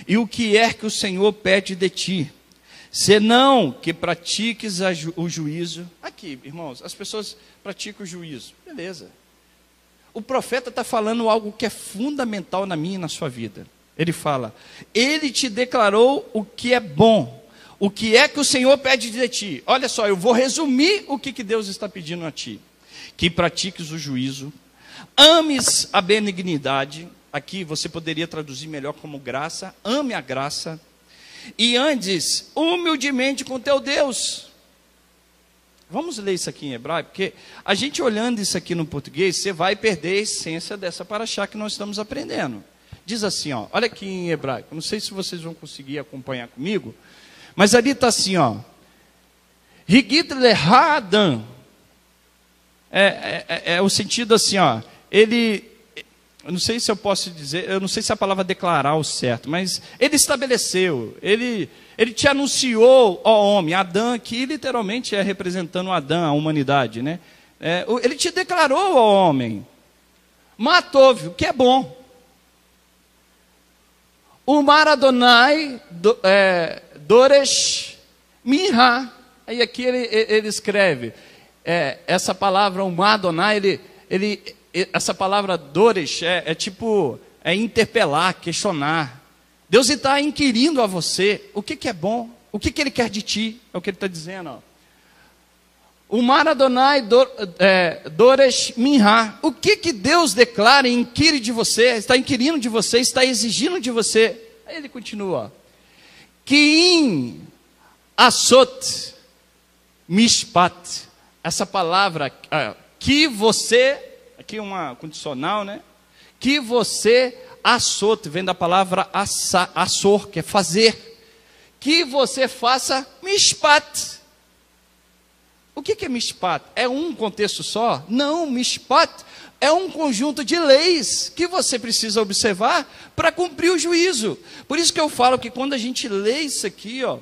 E o que é que o Senhor pede de ti? Senão que pratiques ju o juízo. Aqui, irmãos, as pessoas praticam o juízo. Beleza. O profeta está falando algo que é fundamental na minha e na sua vida. Ele fala: Ele te declarou o que é bom. O que é que o Senhor pede de ti? Olha só, eu vou resumir o que, que Deus está pedindo a ti: que pratiques o juízo, Ames a benignidade, aqui você poderia traduzir melhor como graça, ame a graça, e andes humildemente com teu Deus. Vamos ler isso aqui em hebraico, porque a gente olhando isso aqui no português, você vai perder a essência dessa paraxá que nós estamos aprendendo. Diz assim, ó, olha aqui em hebraico, não sei se vocês vão conseguir acompanhar comigo, mas ali está assim, ó. Higit lehadam. É, é, é, é o sentido assim, ó. Ele, eu não sei se eu posso dizer, eu não sei se a palavra declarar o certo, mas ele estabeleceu, ele, ele te anunciou, ó homem, Adão, que literalmente é representando Adão, a humanidade, né? É, ele te declarou, ó homem, Matove, o que é bom. O Maradonai do, é, Doresh Minha. Aí aqui ele, ele escreve, é, essa palavra, o Madonai, ele, ele, essa palavra Doresh é, é tipo, é interpelar, questionar. Deus está inquirindo a você o que, que é bom, o que, que Ele quer de ti, é o que Ele está dizendo. Ó. O Mar Adonai do, é, Doresh Minha. O que, que Deus declara e inquire de você, está inquirindo de você, está exigindo de você. Aí ele continua. Que in asot mishpat. Essa palavra, ah, que você, aqui uma condicional, né? Que você asot, vem da palavra assor, que é fazer. Que você faça mishpat o que é mishpat? É um contexto só? Não, mishpat é um conjunto de leis que você precisa observar para cumprir o juízo. Por isso que eu falo que quando a gente lê isso aqui, ó,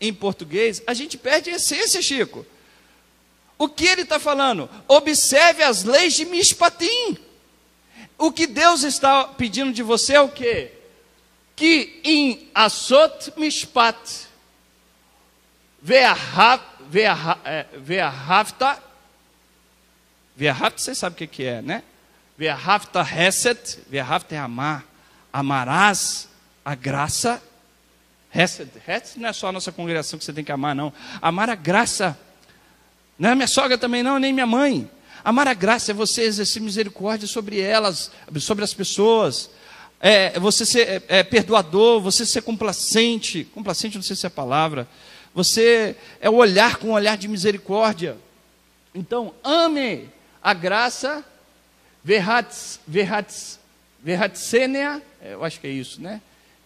em português, a gente perde a essência, Chico. O que ele está falando? Observe as leis de Mishpatim. O que Deus está pedindo de você é o quê? Que em Asot Mishpat, Ve'ahavta, Ve'ahavta, você sabe o que, é, né? Ve'ahavta Hesed, Ve'ahavta é amar, amarás a graça, Hesed, Hesed não é só a nossa congregação que você tem que amar, não. Amar a graça, não é minha sogra também não, nem minha mãe. Amar a graça é você exercer misericórdia sobre elas, sobre as pessoas. É você ser é, é, perdoador, você ser complacente. Complacente não sei se é a palavra. Você é o olhar com um olhar de misericórdia. Então, ame a graça, verhats, verhats, verhatsenia, é, eu acho que é isso, né?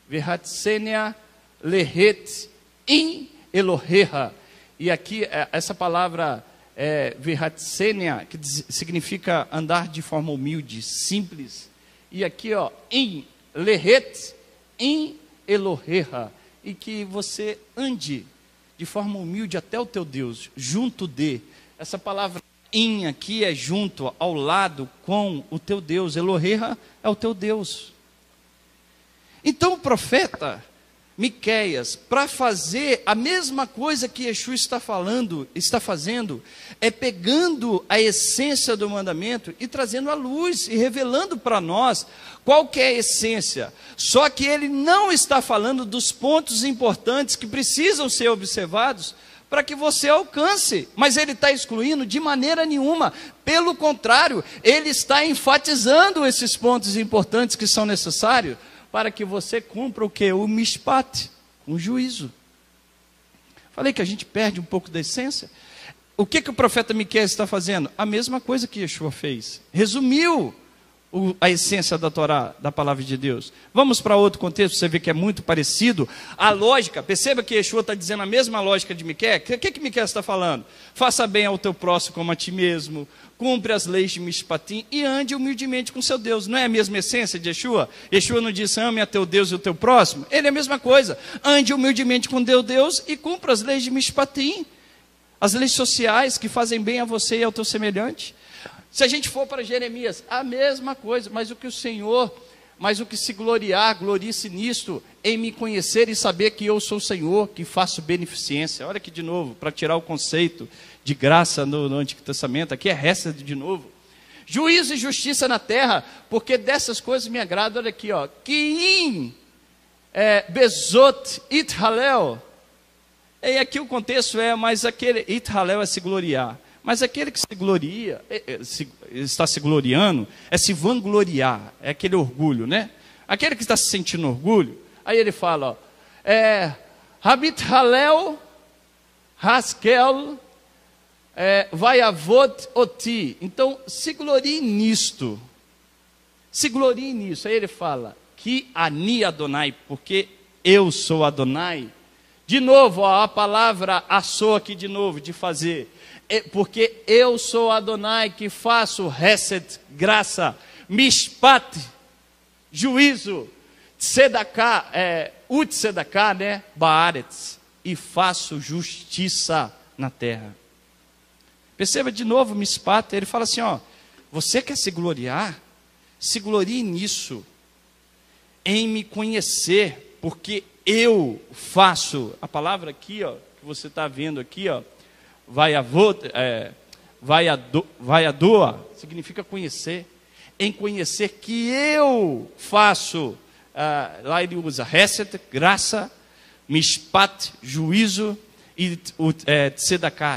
Verhatsenia lehet in Eloheha. E aqui, é, essa palavra é, que significa andar de forma humilde, simples. E aqui, ó, in lehet in Eloheha. E que você ande de forma humilde até o teu Deus, junto de. Essa palavra em aqui é junto, ao lado, com o teu Deus. Eloheha é o teu Deus. Então o profeta Miqueias, para fazer a mesma coisa que Yeshua está falando, está fazendo, é pegando a essência do mandamento e trazendo a luz e revelando para nós qual que é a essência. Só que ele não está falando dos pontos importantes que precisam ser observados para que você alcance, mas ele está excluindo de maneira nenhuma. Pelo contrário, ele está enfatizando esses pontos importantes que são necessários para que você cumpra o que? O mishpat, um juízo. Falei que a gente perde um pouco da essência. O que, que o profeta Miqueias está fazendo? A mesma coisa que Yeshua fez. Resumiu o, a essência da Torá, da palavra de Deus. Vamos para outro contexto, você vê que é muito parecido. A lógica, perceba que Yeshua está dizendo a mesma lógica de Miqueias. O que, que Miqueias está falando? Faça bem ao teu próximo como a ti mesmo cumpre as leis de Mishpatim e ande humildemente com seu Deus. Não é a mesma essência de Yeshua? Yeshua não disse ame a teu Deus e o teu próximo? Ele é a mesma coisa. Ande humildemente com teu Deus e cumpra as leis de Mishpatim. As leis sociais que fazem bem a você e ao teu semelhante. Se a gente for para Jeremias, a mesma coisa, mas o que o Senhor, mas o que se gloriar, glorie-se nisto, em me conhecer e saber que eu sou o Senhor, que faço beneficência. Olha aqui de novo, para tirar o conceito de graça no, no Antigo Testamento, aqui é resta de novo. Juízo e justiça na terra, porque dessas coisas me agrada, olha aqui, ó. Kiim é, bezot ithalel. E aqui o contexto é, mas aquele ithalel é se gloriar. Mas aquele que se gloria, é, se, está se gloriando, é se vangloriar, é aquele orgulho, né? Aquele que está se sentindo orgulho, aí ele fala, ó, é, Habit Halel, Haskel, é, vai avot oti. Então, se glorie nisto. Se glorie nisso. Aí ele fala, que ani Adonai, porque eu sou Adonai. De novo, ó, a palavra assou aqui de novo, de fazer. É porque eu sou Adonai que faço reset, graça, mishpat, juízo, tzedaká, é, ut tzedaká, né, baaretz, e faço justiça na terra. Perceba de novo, mishpat, ele fala assim, ó, você quer se gloriar? Se glorie nisso, em me conhecer, porque eu faço. A palavra aqui, ó, que você está vendo aqui, ó, vai a é, vai a do, vai a doa, significa conhecer. Em conhecer que eu faço. Ah, lá ele usa reset, graça, mishpat, juízo e o é,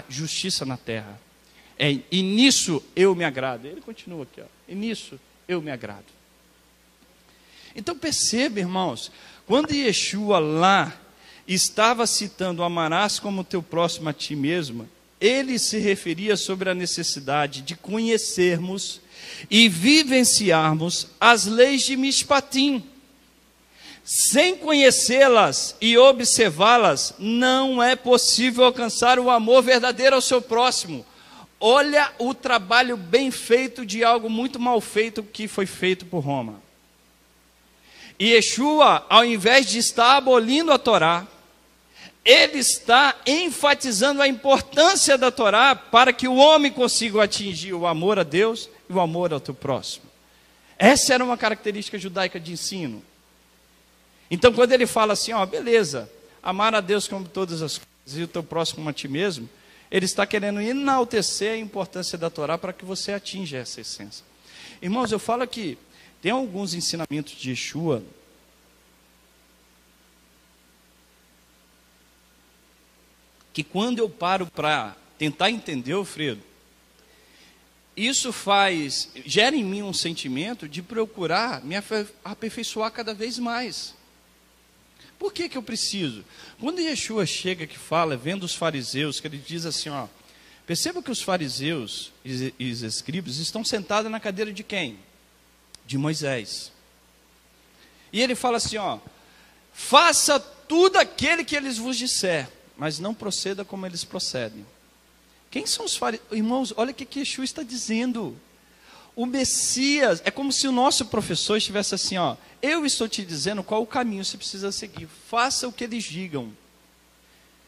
justiça na terra. É, e nisso eu me agrado. Ele continua aqui, ó. E nisso eu me agrado. Então perceba, irmãos, quando Yeshua lá estava citando amarás como teu próximo a ti mesmo, ele se referia sobre a necessidade de conhecermos e vivenciarmos as leis de Mishpatim. Sem conhecê-las e observá-las, não é possível alcançar o amor verdadeiro ao seu próximo. Olha o trabalho bem feito de algo muito mal feito que foi feito por Roma. E Yeshua, ao invés de estar abolindo a Torá, ele está enfatizando a importância da Torá para que o homem consiga atingir o amor a Deus e o amor ao teu próximo. Essa era uma característica judaica de ensino. Então, quando ele fala assim, ó, beleza, amar a Deus como todas as coisas e o teu próximo a ti mesmo, ele está querendo enaltecer a importância da Torá para que você atinja essa essência. Irmãos, eu falo que tem alguns ensinamentos de Yeshua que quando eu paro para tentar entender, Alfredo, isso faz, gera em mim um sentimento de procurar me aperfeiçoar cada vez mais. Por que, que eu preciso? Quando Yeshua chega que fala, vendo os fariseus, que ele diz assim, ó, perceba que os fariseus e os escribas estão sentados na cadeira de quem? de Moisés. E ele fala assim: ó, faça tudo aquele que eles vos disser, mas não proceda como eles procedem. Quem são os fariseus? Irmãos, olha o que, que Yeshua está dizendo. O Messias, é como se o nosso professor estivesse assim, ó, eu estou te dizendo qual o caminho você precisa seguir. Faça o que eles digam.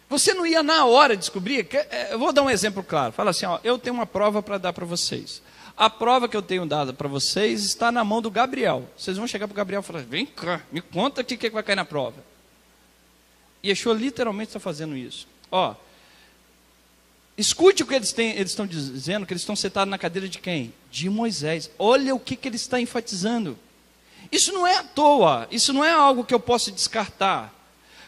Você não ia na hora descobrir? É, eu vou dar um exemplo claro. Fala assim, ó, eu tenho uma prova para dar para vocês. A prova que eu tenho dado para vocês está na mão do Gabriel. Vocês vão chegar para o Gabriel e falar: vem cá, me conta o que, que vai cair na prova. Yeshua literalmente está fazendo isso. Ó, escute o que eles, têm, eles estão dizendo, que eles estão sentados na cadeira de quem? De Moisés. Olha o que, que ele está enfatizando. Isso não é à toa, isso não é algo que eu possa descartar.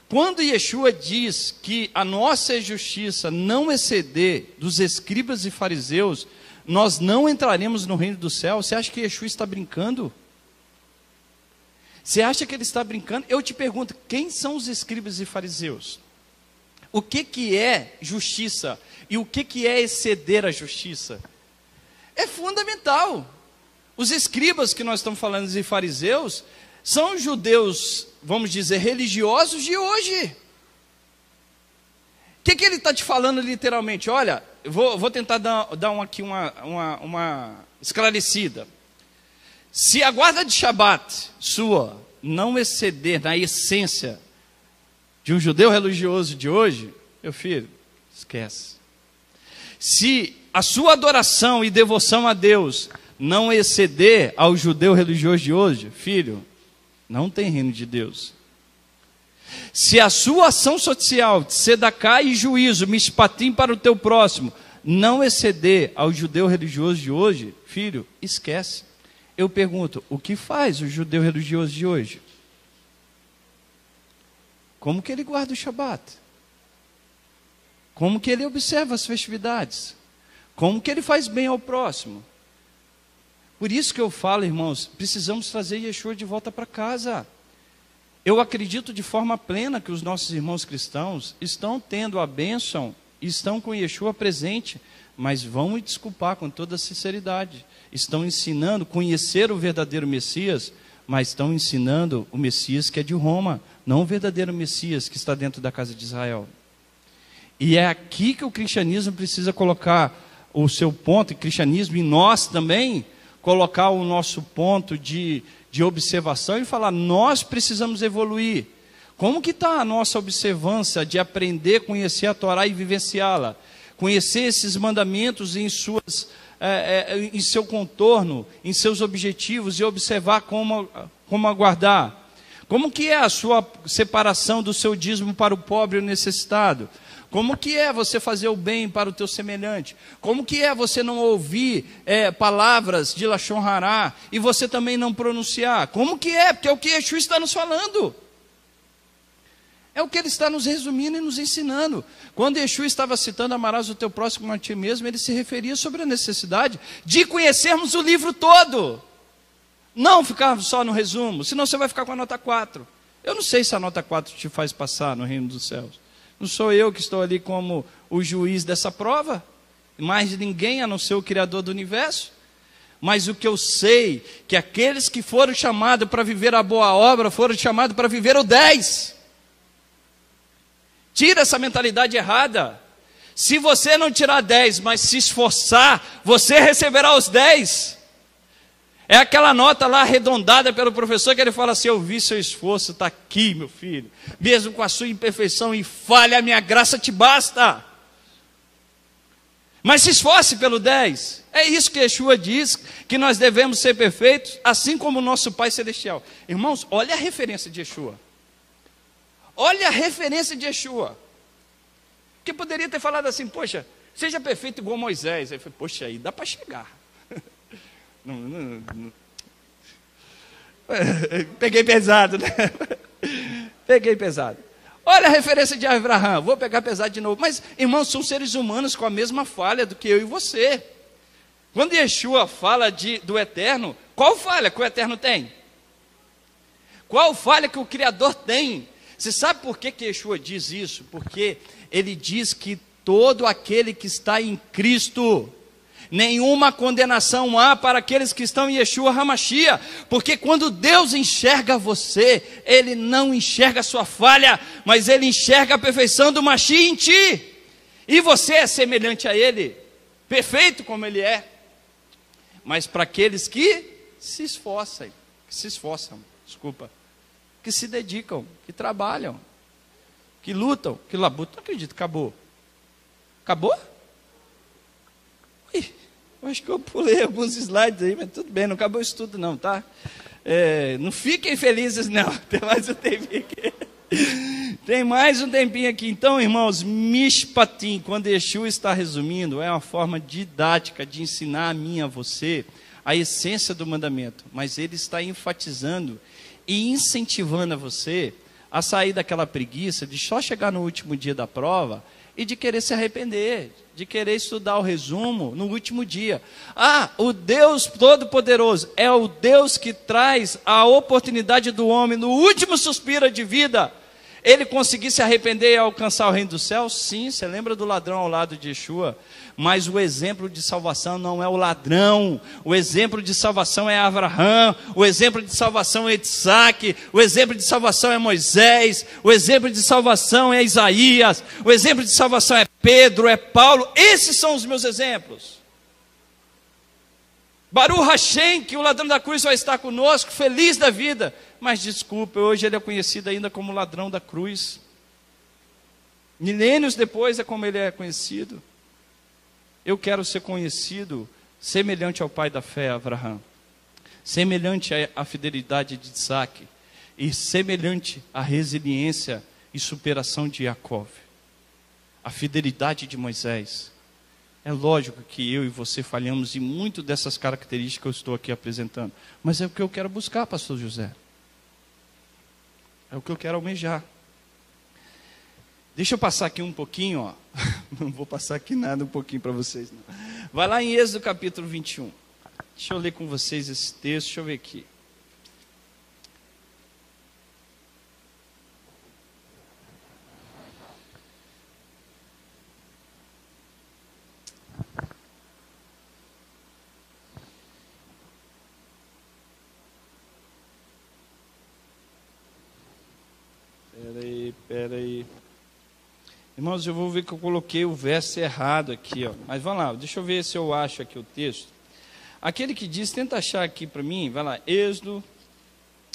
Quando Yeshua diz que a nossa justiça não exceder dos escribas e fariseus, nós não entraremos no reino do céu. Você acha que Yeshua está brincando? Você acha que ele está brincando? Eu te pergunto, quem são os escribas e fariseus? O que, que é justiça? E o que, que é exceder a justiça? É fundamental. Os escribas que nós estamos falando de fariseus são judeus, vamos dizer, religiosos de hoje. O que, que ele está te falando literalmente? Olha, vou, vou tentar dar, dar aqui uma, uma, uma esclarecida. Se a guarda de Shabat sua não exceder na essência de um judeu religioso de hoje, meu filho, esquece. Se a sua adoração e devoção a Deus não exceder ao judeu religioso de hoje, filho, não tem reino de Deus. Se a sua ação social sedacá e juízo, mispatim para o teu próximo, não exceder ao judeu religioso de hoje, filho, esquece. Eu pergunto, o que faz o judeu religioso de hoje? Como que ele guarda o Shabat? Como que ele observa as festividades? Como que ele faz bem ao próximo? Por isso que eu falo, irmãos, precisamos trazer Yeshua de volta para casa. Eu acredito de forma plena que os nossos irmãos cristãos estão tendo a bênção, estão com Yeshua presente, mas vão me desculpar com toda sinceridade. Estão ensinando conhecer o verdadeiro Messias, mas estão ensinando o Messias que é de Roma, não o verdadeiro Messias que está dentro da casa de Israel. E é aqui que o cristianismo precisa colocar o seu ponto, e cristianismo, e nós também, colocar o nosso ponto de, de observação e falar: nós precisamos evoluir. Como que está a nossa observância de aprender, conhecer a Torá e vivenciá-la? Conhecer esses mandamentos em, suas, é, é, em seu contorno, em seus objetivos e observar como, como aguardar. Como que é a sua separação do seu dízimo para o pobre e o necessitado? Como que é você fazer o bem para o teu semelhante? Como que é você não ouvir é, palavras de Lachon Hará e você também não pronunciar? Como que é? Porque é o que Yeshua está nos falando. É o que ele está nos resumindo e nos ensinando. Quando Yeshua estava citando amarás o teu próximo a ti mesmo, ele se referia sobre a necessidade de conhecermos o livro todo. Não ficar só no resumo, senão você vai ficar com a nota 4. Eu não sei se a nota 4 te faz passar no reino dos céus. Não sou eu que estou ali como o juiz dessa prova, mais ninguém a não ser o Criador do universo. Mas o que eu sei, que aqueles que foram chamados para viver a boa obra, foram chamados para viver o 10. Tira essa mentalidade errada. Se você não tirar 10, mas se esforçar, você receberá os 10. É aquela nota lá arredondada pelo professor que ele fala assim: Eu vi seu esforço, está aqui, meu filho. Mesmo com a sua imperfeição e falha, a minha graça te basta. Mas se esforce pelo 10. É isso que Yeshua diz, que nós devemos ser perfeitos, assim como o nosso Pai Celestial. Irmãos, olha a referência de Yeshua. Olha a referência de Yeshua. Que poderia ter falado assim: Poxa, seja perfeito igual Moisés. Aí foi, Poxa, aí dá para chegar. Não, não, não. Peguei pesado, né? Peguei pesado. Olha a referência de Abraão. Vou pegar pesado de novo. Mas, irmãos, são seres humanos com a mesma falha do que eu e você. Quando Yeshua fala de, do eterno, qual falha que o eterno tem? Qual falha que o Criador tem? Você sabe por que, que Yeshua diz isso? Porque ele diz que todo aquele que está em Cristo nenhuma condenação há para aqueles que estão em Yeshua Hamashia, porque quando Deus enxerga você, Ele não enxerga a sua falha, mas Ele enxerga a perfeição do Mashiach em ti, e você é semelhante a Ele, perfeito como Ele é, mas para aqueles que se esforçam, que se esforçam, desculpa, que se dedicam, que trabalham, que lutam, que labutam, não acredito, acabou. Acabou? Eu acho que eu pulei alguns slides aí, mas tudo bem, não acabou isso tudo não, tá? É, não fiquem felizes não, tem mais um tempinho aqui. Tem mais um tempinho aqui. Então, irmãos, Mishpatim, quando Yeshua está resumindo, é uma forma didática de ensinar a mim a você a essência do mandamento. Mas ele está enfatizando e incentivando a você a sair daquela preguiça de só chegar no último dia da prova e de querer se arrepender, de querer estudar o resumo no último dia. Ah, o Deus Todo-Poderoso é o Deus que traz a oportunidade do homem no último suspiro de vida. Ele conseguir se arrepender e alcançar o reino dos céus? Sim, você lembra do ladrão ao lado de Yeshua? Mas o exemplo de salvação não é o ladrão, o exemplo de salvação é Abraão, o exemplo de salvação é Isaac, o exemplo de salvação é Moisés, o exemplo de salvação é Isaías, o exemplo de salvação é Pedro, é Paulo, esses são os meus exemplos. Baru Hashem, que o ladrão da cruz vai estar conosco, feliz da vida, mas desculpa, hoje ele é conhecido ainda como ladrão da cruz. Milênios depois é como ele é conhecido. Eu quero ser conhecido semelhante ao pai da fé, Abraão, semelhante à fidelidade de Isaac e semelhante à resiliência e superação de Jacob, a fidelidade de Moisés. É lógico que eu e você falhamos em muito dessas características que eu estou aqui apresentando, mas é o que eu quero buscar, pastor José. É o que eu quero almejar. Deixa eu passar aqui um pouquinho, ó. Não vou passar aqui nada um pouquinho para vocês. Não. Vai lá em Êxodo capítulo 21. Deixa eu ler com vocês esse texto, deixa eu ver aqui. Irmãos, eu vou ver que eu coloquei o verso errado aqui, ó. Mas vamos lá, deixa eu ver se eu acho aqui o texto. Aquele que diz, tenta achar aqui para mim, vai lá, Êxodo.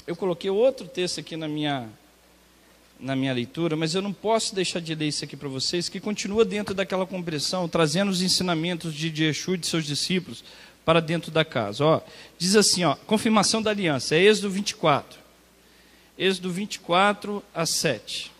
Eu coloquei outro texto aqui na minha na minha leitura, mas eu não posso deixar de ler isso aqui para vocês, que continua dentro daquela compreensão, trazendo os ensinamentos de Yeshua e de seus discípulos para dentro da casa. Ó, diz assim, ó, confirmação da aliança, é Êxodo 24. Êxodo 24 a 7.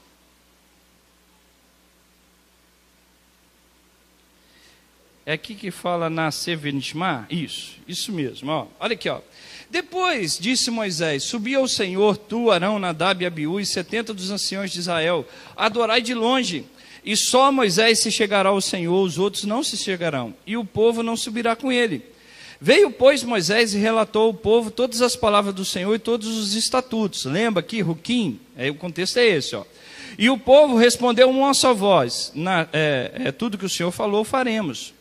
É aqui que fala na Sevenishma? Isso, isso mesmo. Ó. Olha aqui, ó. Depois disse Moisés: Subi ao Senhor, tu, Arão, Nadab e Abiú e setenta dos anciões de Israel, adorai de longe. E só Moisés se chegará ao Senhor, os outros não se chegarão, e o povo não subirá com ele. Veio, pois, Moisés e relatou ao povo todas as palavras do Senhor e todos os estatutos. Lembra aqui, Ruquim? É, o contexto é esse, ó. E o povo respondeu uma só voz: na, é, é tudo que o Senhor falou, faremos.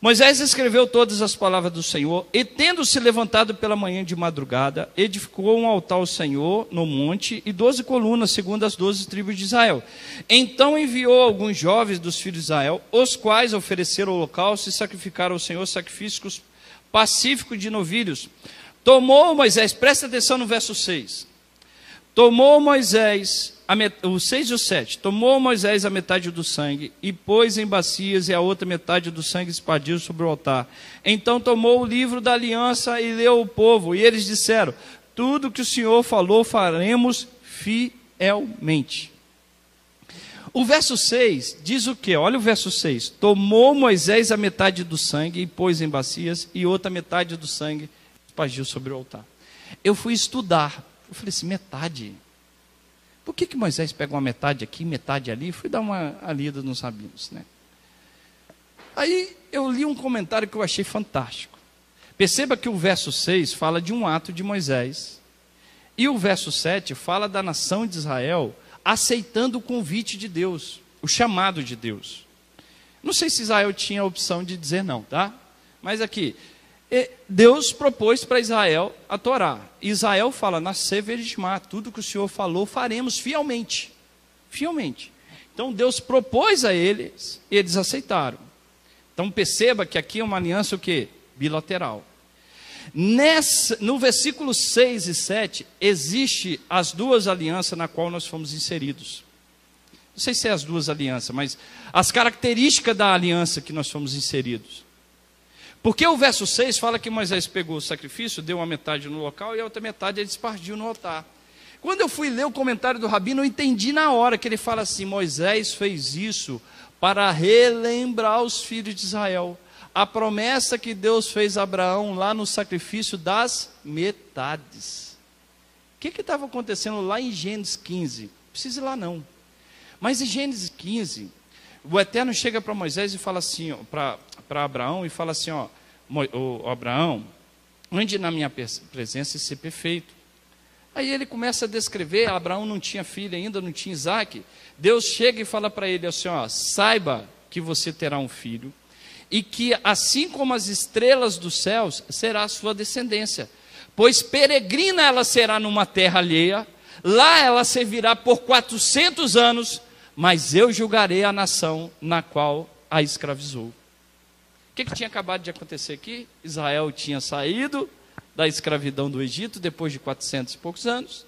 Moisés escreveu todas as palavras do Senhor, e tendo-se levantado pela manhã de madrugada, edificou um altar ao Senhor no monte e doze colunas, segundo as doze tribos de Israel. Então enviou alguns jovens dos filhos de Israel, os quais ofereceram holocausto e sacrificaram ao Senhor sacrifícios pacíficos de novilhos. Tomou Moisés, presta atenção no verso 6. Tomou Moisés. O 6 e o 7. Tomou Moisés a metade do sangue e pôs em bacias, e a outra metade do sangue espalhou sobre o altar. Então tomou o livro da aliança e leu ao povo, e eles disseram: Tudo que o Senhor falou faremos fielmente. O verso 6 diz o que? Olha o verso 6. Tomou Moisés a metade do sangue e pôs em bacias, e outra metade do sangue espalhou sobre o altar. Eu fui estudar. Eu falei assim: metade. Por que, que Moisés pega uma metade aqui, metade ali? Fui dar uma lida nos rabinos, né? Aí eu li um comentário que eu achei fantástico. Perceba que o verso 6 fala de um ato de Moisés. E o verso 7 fala da nação de Israel aceitando o convite de Deus, o chamado de Deus. Não sei se Israel tinha a opção de dizer não, tá? Mas aqui, Deus propôs para Israel a Torá. Israel fala, nascer verismar, tudo que o Senhor falou faremos fielmente. Fielmente. Então Deus propôs a eles e eles aceitaram. Então perceba que aqui é uma aliança o quê? Bilateral. Nessa, no versículo 6 e 7, existe as duas alianças na qual nós fomos inseridos. Não sei se é as duas alianças, mas as características da aliança que nós fomos inseridos. Porque o verso 6 fala que Moisés pegou o sacrifício, deu uma metade no local e a outra metade ele espargiu no altar. Quando eu fui ler o comentário do rabino, eu entendi na hora que ele fala assim: Moisés fez isso para relembrar os filhos de Israel. A promessa que Deus fez a Abraão lá no sacrifício das metades. O que estava acontecendo lá em Gênesis 15? Não precisa ir lá não. Mas em Gênesis 15, o Eterno chega para Moisés e fala assim, para Abraão, e fala assim: ó, o, Abraão, ande na minha presença e ser perfeito. Aí ele começa a descrever, Abraão não tinha filho ainda, não tinha Isaac. Deus chega e fala para ele assim: ó, saiba que você terá um filho, e que assim como as estrelas dos céus, será a sua descendência. Pois peregrina ela será numa terra alheia, lá ela servirá por 400 anos, mas eu julgarei a nação na qual a escravizou. Que, que tinha acabado de acontecer aqui? Israel tinha saído da escravidão do Egito depois de 400 e poucos anos.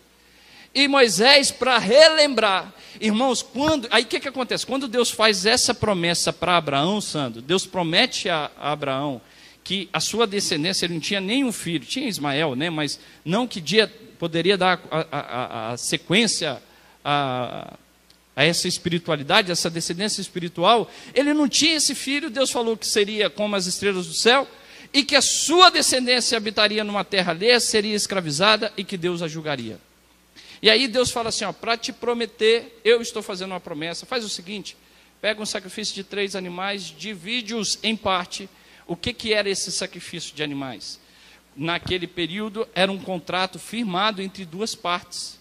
E Moisés, para relembrar, irmãos, quando. Aí o que, que acontece? Quando Deus faz essa promessa para Abraão, Sandro, Deus promete a, a, Abraão que a sua descendência, ele não tinha nenhum filho, tinha Ismael, né? Mas não que dia poderia dar a, a, a sequência a, a essa espiritualidade, essa descendência espiritual, ele não tinha esse filho, Deus falou que seria como as estrelas do céu, e que a sua descendência habitaria numa terra alheia, seria escravizada e que Deus a julgaria. E aí Deus fala assim: para te prometer, eu estou fazendo uma promessa. Faz o seguinte: pega um sacrifício de três animais, divide-os em parte. O que, que era esse sacrifício de animais? Naquele período era um contrato firmado entre duas partes.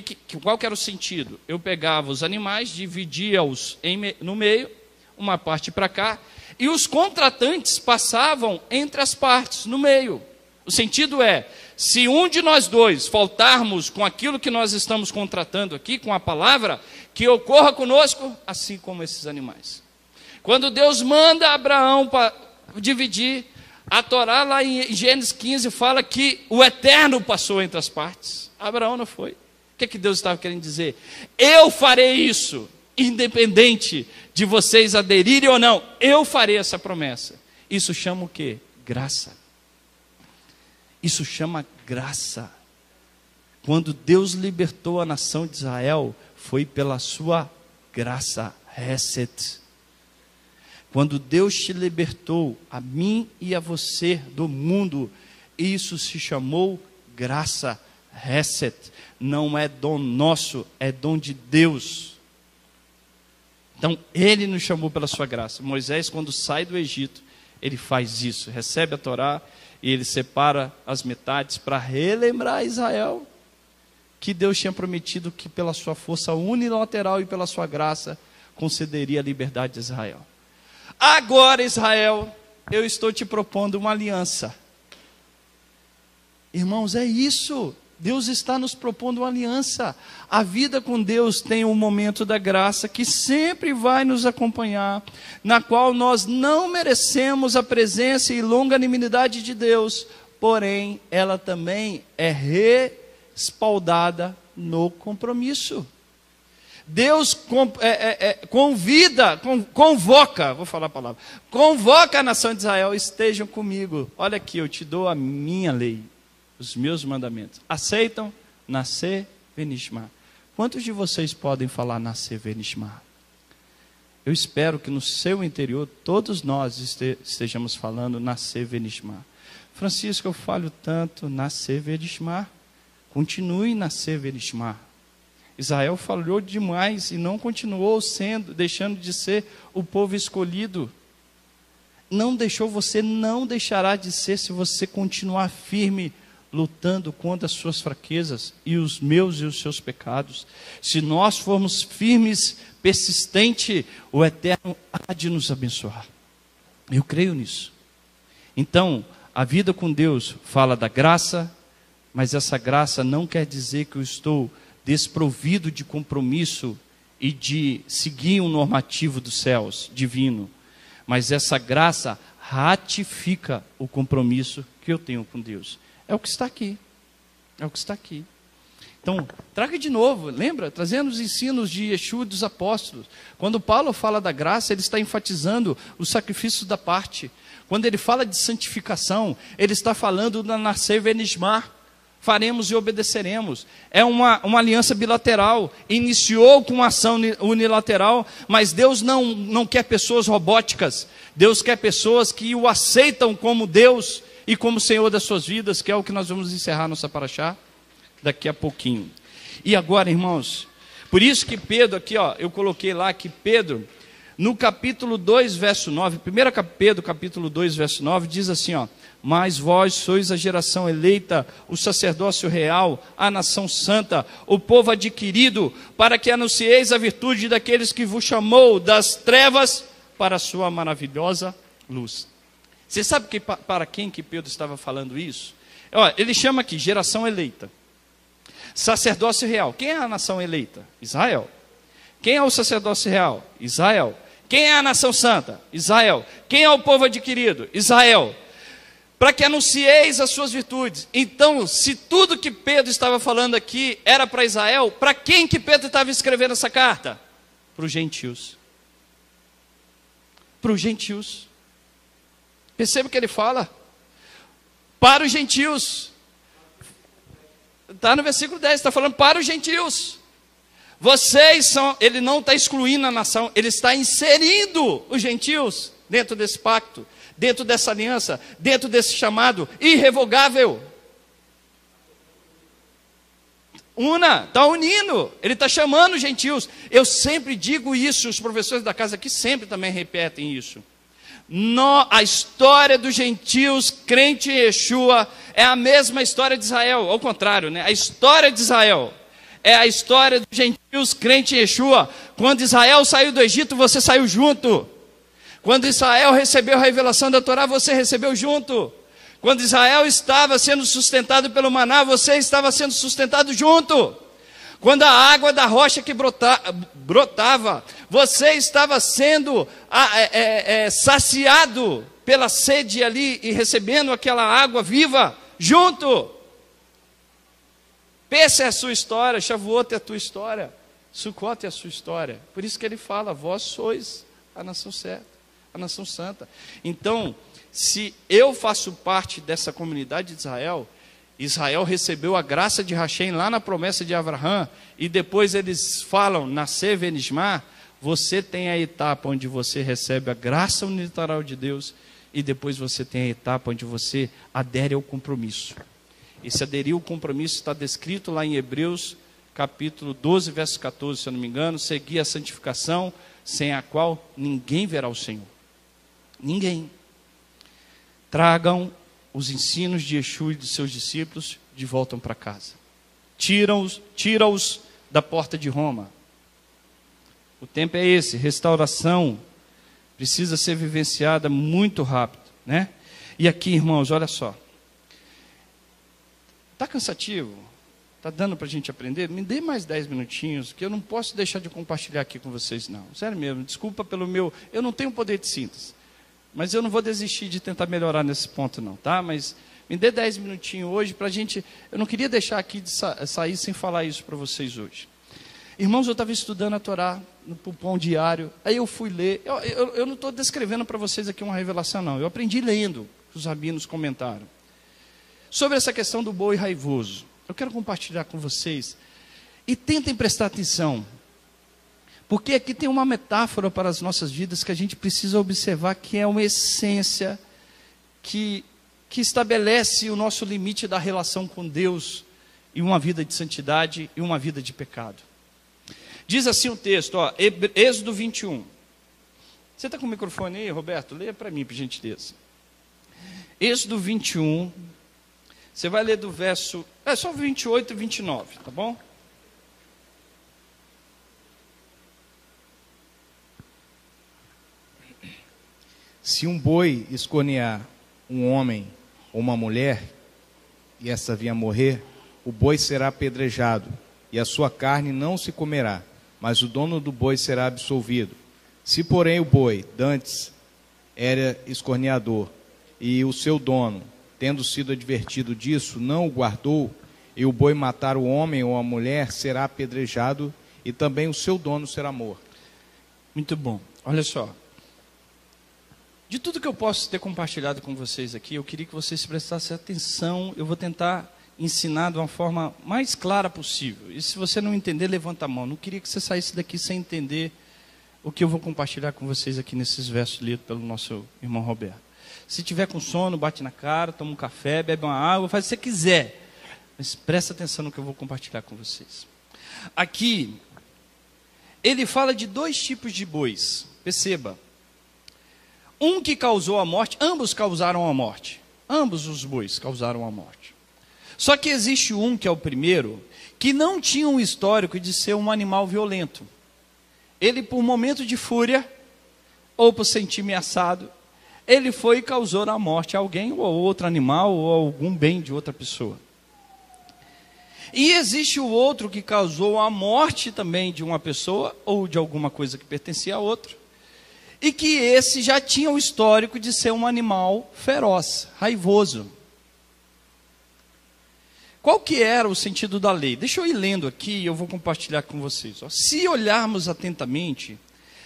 Que, que, qual que era o sentido? Eu pegava os animais, dividia-os no meio, uma parte para cá, e os contratantes passavam entre as partes, no meio. O sentido é: se um de nós dois faltarmos com aquilo que nós estamos contratando aqui, com a palavra, que ocorra conosco, assim como esses animais. Quando Deus manda Abraão para dividir, a Torá lá em Gênesis 15 fala que o eterno passou entre as partes. Abraão não foi. Que, que Deus estava querendo dizer? Eu farei isso, independente de vocês aderirem ou não. Eu farei essa promessa. Isso chama o quê? Graça. Isso chama graça. Quando Deus libertou a nação de Israel, foi pela sua graça, Reset. Quando Deus te libertou, a mim e a você do mundo, isso se chamou graça, Reset. Não é dom nosso, é dom de Deus. Então, Ele nos chamou pela sua graça. Moisés, quando sai do Egito, ele faz isso, recebe a Torá e ele separa as metades para relembrar a Israel que Deus tinha prometido que pela sua força unilateral e pela sua graça concederia a liberdade de Israel. Agora, Israel, eu estou te propondo uma aliança. Irmãos, é isso. Deus está nos propondo uma aliança. A vida com Deus tem um momento da graça que sempre vai nos acompanhar, na qual nós não merecemos a presença e longanimidade de Deus, porém, ela também é respaldada no compromisso. Deus é, é, é, convida, convoca, vou falar a palavra, convoca a nação de Israel, estejam comigo. Olha aqui, eu te dou a minha lei os meus mandamentos. Aceitam? Nascer Venishma. Quantos de vocês podem falar nascer Venishma? Eu espero que no seu interior todos nós estejamos falando nascer Venishma. Francisco, eu falo tanto nascer Venishma. Continue nascer Venishma. Israel falhou demais e não continuou sendo, deixando de ser o povo escolhido. Não deixou você, não deixará de ser se você continuar firme lutando contra as suas fraquezas e os meus e os seus pecados. Se nós formos firmes, persistente, o Eterno há de nos abençoar. Eu creio nisso. Então, a vida com Deus fala da graça, mas essa graça não quer dizer que eu estou desprovido de compromisso e de seguir um normativo dos céus divino. Mas essa graça ratifica o compromisso que eu tenho com Deus. É o que está aqui. É o que está aqui. Então, traga de novo, lembra? Trazendo os ensinos de Yeshua e dos apóstolos. Quando Paulo fala da graça, ele está enfatizando o sacrifício da parte. Quando ele fala de santificação, ele está falando da nascer venismar. Faremos e obedeceremos. É uma, uma aliança bilateral. Iniciou com uma ação unilateral, mas Deus não, não quer pessoas robóticas. Deus quer pessoas que o aceitam como Deus e como Senhor das suas vidas, que é o que nós vamos encerrar nossa paraxá daqui a pouquinho. E agora, irmãos, por isso que Pedro, aqui, ó, eu coloquei lá que Pedro, no capítulo 2, verso 9, 1 Pedro, capítulo 2, verso 9, diz assim, ó, mas vós sois a geração eleita, o sacerdócio real, a nação santa, o povo adquirido, para que anuncieis a virtude daqueles que vos chamou das trevas para a sua maravilhosa luz. Você sabe que, para quem que Pedro estava falando isso? Olha, ele chama aqui geração eleita. Sacerdócio real. Quem é a nação eleita? Israel. Quem é o sacerdócio real? Israel. Quem é a nação santa? Israel. Quem é o povo adquirido? Israel. Para que anuncieis as suas virtudes. Então, se tudo que Pedro estava falando aqui era para Israel, para quem que Pedro estava escrevendo essa carta? Para os gentios. Para os gentios. Perceba o que ele fala. Para os gentios. Está no versículo 10, está falando para os gentios. Vocês são, ele não está excluindo a nação, ele está inserindo os gentios dentro desse pacto, dentro dessa aliança, dentro desse chamado irrevogável. Una, está unindo, ele está chamando os gentios. Eu sempre digo isso, os professores da casa aqui sempre também repetem isso. No, a história dos gentios crente em Yeshua é a mesma história de Israel, ao contrário, né? A história de Israel é a história dos gentios crente em Yeshua. Quando Israel saiu do Egito, você saiu junto. Quando Israel recebeu a revelação da Torá, você recebeu junto. Quando Israel estava sendo sustentado pelo maná, você estava sendo sustentado junto. Quando a água da rocha que brota, brotava, você estava sendo é, é, é, saciado pela sede ali e recebendo aquela água viva junto. Peça é a sua história, Shavuot é a tua história, Sukkot é a sua história. Por isso que ele fala: vós sois a nação certa, a nação santa. Então, se eu faço parte dessa comunidade de Israel, Israel recebeu a graça de Hashem lá na promessa de Abraão, e depois eles falam, nascer Venismar, você tem a etapa onde você recebe a graça unilateral de Deus, e depois você tem a etapa onde você adere ao compromisso. Esse aderir ao compromisso está descrito lá em Hebreus, capítulo 12, verso 14, se eu não me engano, seguir a santificação, sem a qual ninguém verá o Senhor. Ninguém tragam os ensinos de Yeshua e de seus discípulos de volta para casa. Tiram-os tira da porta de Roma. O tempo é esse, restauração precisa ser vivenciada muito rápido, né? E aqui, irmãos, olha só. Está cansativo? Está dando para a gente aprender? Me dê mais dez minutinhos, que eu não posso deixar de compartilhar aqui com vocês, não. Sério mesmo, desculpa pelo meu. Eu não tenho poder de síntese. Mas eu não vou desistir de tentar melhorar nesse ponto, não, tá? Mas me dê dez minutinhos hoje para a gente. Eu não queria deixar aqui de sa sair sem falar isso para vocês hoje. Irmãos, eu estava estudando a Torá no pão diário, aí eu fui ler. Eu, eu, eu não estou descrevendo para vocês aqui uma revelação, não. Eu aprendi lendo, os rabinos comentaram. Sobre essa questão do boi raivoso. Eu quero compartilhar com vocês. E tentem prestar atenção. Porque aqui tem uma metáfora para as nossas vidas que a gente precisa observar que é uma essência que, que estabelece o nosso limite da relação com Deus e uma vida de santidade e uma vida de pecado. Diz assim o texto, ó, Êxodo 21. Você está com o microfone aí, Roberto? Leia para mim, por gentileza. Êxodo 21. Você vai ler do verso. É só 28 e 29, tá bom? Se um boi escornear um homem ou uma mulher, e essa vinha morrer, o boi será apedrejado, e a sua carne não se comerá, mas o dono do boi será absolvido. Se, porém, o boi, dantes, era escorneador, e o seu dono, tendo sido advertido disso, não o guardou, e o boi matar o homem ou a mulher, será apedrejado, e também o seu dono será morto. Muito bom. Olha só, de tudo que eu posso ter compartilhado com vocês aqui, eu queria que vocês prestassem atenção. Eu vou tentar ensinar de uma forma mais clara possível. E se você não entender, levanta a mão. Não queria que você saísse daqui sem entender o que eu vou compartilhar com vocês aqui nesses versos lidos pelo nosso irmão Roberto. Se tiver com sono, bate na cara, toma um café, bebe uma água, faz o que você quiser. Mas presta atenção no que eu vou compartilhar com vocês. Aqui, ele fala de dois tipos de bois. Perceba, um que causou a morte, ambos causaram a morte. Ambos os bois causaram a morte. Só que existe um, que é o primeiro, que não tinha um histórico de ser um animal violento. Ele, por momento de fúria, ou por sentir ameaçado, ele foi e causou a morte a alguém, ou a outro animal, ou algum bem de outra pessoa. E existe o outro que causou a morte também de uma pessoa, ou de alguma coisa que pertencia a outro e que esse já tinha o histórico de ser um animal feroz, raivoso. Qual que era o sentido da lei? Deixa eu ir lendo aqui e eu vou compartilhar com vocês. Se olharmos atentamente,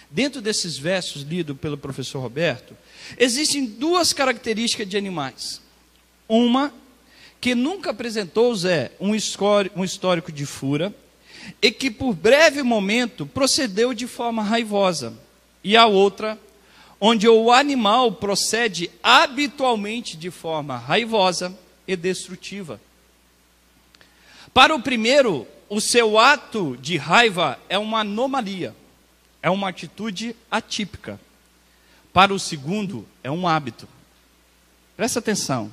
dentro desses versos lidos pelo professor Roberto, existem duas características de animais. Uma, que nunca apresentou, Zé, um histórico de fura, e que por breve momento procedeu de forma raivosa e a outra, onde o animal procede habitualmente de forma raivosa e destrutiva. Para o primeiro, o seu ato de raiva é uma anomalia, é uma atitude atípica. Para o segundo, é um hábito. Presta atenção.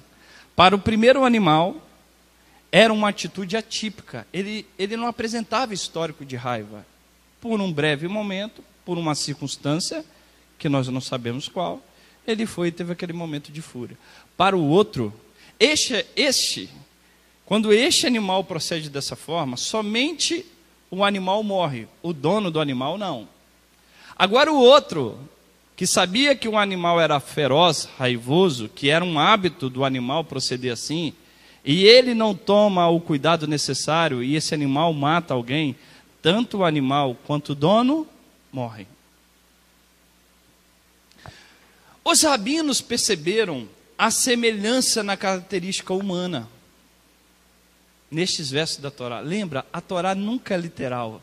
Para o primeiro animal, era uma atitude atípica. Ele, ele não apresentava histórico de raiva. Por um breve momento, por uma circunstância, que nós não sabemos qual, ele foi e teve aquele momento de fúria. Para o outro, este, este quando este animal procede dessa forma, somente o animal morre, o dono do animal não. Agora o outro, que sabia que o animal era feroz, raivoso, que era um hábito do animal proceder assim, e ele não toma o cuidado necessário e esse animal mata alguém, tanto o animal quanto o dono morrem. Os rabinos perceberam a semelhança na característica humana nestes versos da Torá. Lembra, a Torá nunca é literal.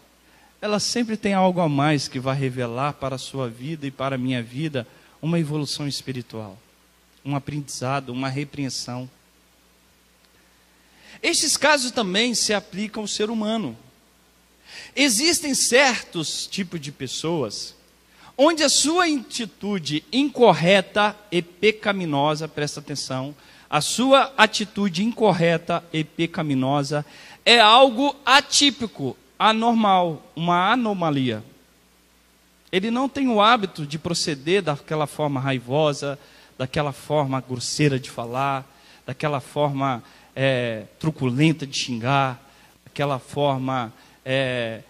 Ela sempre tem algo a mais que vai revelar para a sua vida e para a minha vida uma evolução espiritual, um aprendizado, uma repreensão. Estes casos também se aplicam ao ser humano. Existem certos tipos de pessoas onde a sua atitude incorreta e pecaminosa, presta atenção, a sua atitude incorreta e pecaminosa é algo atípico, anormal, uma anomalia. Ele não tem o hábito de proceder daquela forma raivosa, daquela forma grosseira de falar, daquela forma é, truculenta de xingar, daquela forma é,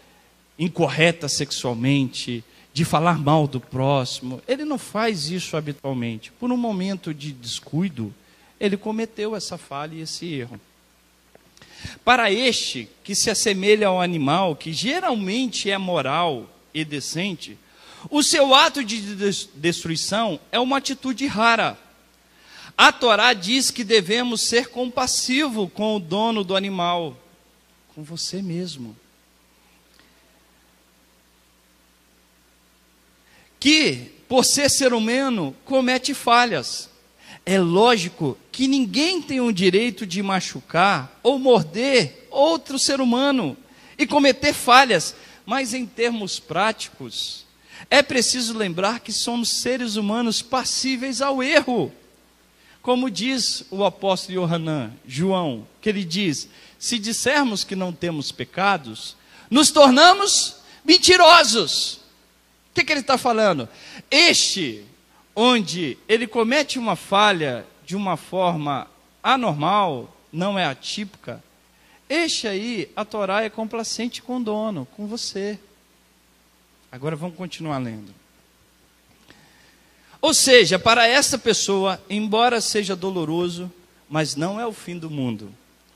incorreta sexualmente, de falar mal do próximo. Ele não faz isso habitualmente. Por um momento de descuido, ele cometeu essa falha e esse erro. Para este, que se assemelha ao animal, que geralmente é moral e decente, o seu ato de destruição é uma atitude rara. A Torá diz que devemos ser compassivo com o dono do animal, com você mesmo. Que, por ser ser humano, comete falhas. É lógico que ninguém tem o direito de machucar ou morder outro ser humano e cometer falhas, mas em termos práticos, é preciso lembrar que somos seres humanos passíveis ao erro. Como diz o apóstolo Yohanan, João, que ele diz: se dissermos que não temos pecados, nos tornamos mentirosos. O que, que ele está falando? Este onde ele comete uma falha de uma forma anormal, não é atípica, este aí, a Torá é complacente com o dono, com você. Agora vamos continuar lendo. Ou seja, para essa pessoa, embora seja doloroso, mas não é o fim do mundo.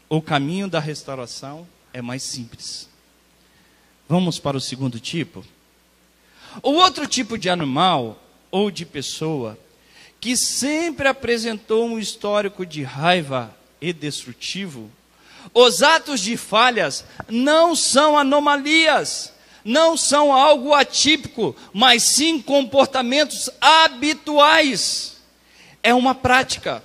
O caminho da restauração é mais simples. Vamos para o segundo tipo. O outro tipo de animal ou de pessoa que sempre apresentou um histórico de raiva e destrutivo, os atos de falhas não são anomalias, não são algo atípico, mas sim comportamentos habituais. É uma prática.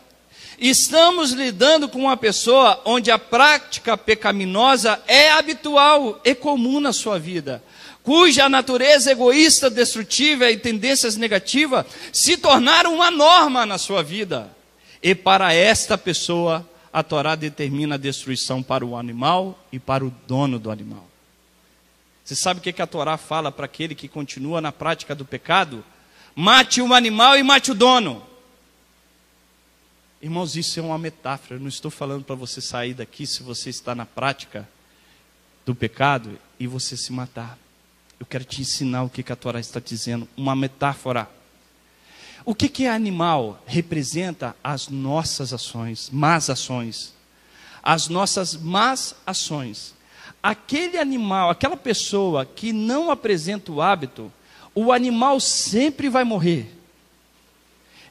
Estamos lidando com uma pessoa onde a prática pecaminosa é habitual e comum na sua vida cuja natureza egoísta, destrutiva e tendências negativas se tornaram uma norma na sua vida. E para esta pessoa, a Torá determina a destruição para o animal e para o dono do animal. Você sabe o que, a Torá fala para aquele que continua na prática do pecado? Mate o animal e mate o dono. Irmãos, isso é uma metáfora. Eu não estou falando para você sair daqui se você está na prática do pecado e você se matar. Eu quero te ensinar o que a Torá está dizendo, uma metáfora. O que, que é animal? Representa as nossas ações, más ações. As nossas más ações. Aquele animal, aquela pessoa que não apresenta o hábito, o animal sempre vai morrer.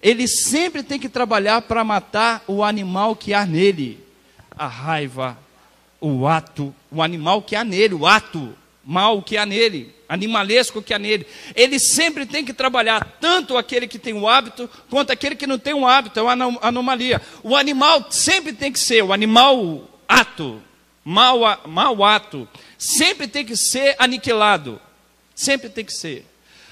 Ele sempre tem que trabalhar para matar o animal que há nele. A raiva, o ato, o animal que há nele, o ato mal que há nele animalesco que há nele. Ele sempre tem que trabalhar, tanto aquele que tem o hábito, quanto aquele que não tem o hábito, é uma anomalia. O animal sempre tem que ser, o animal ato, mau, mau ato, sempre tem que ser aniquilado. Sempre tem que ser.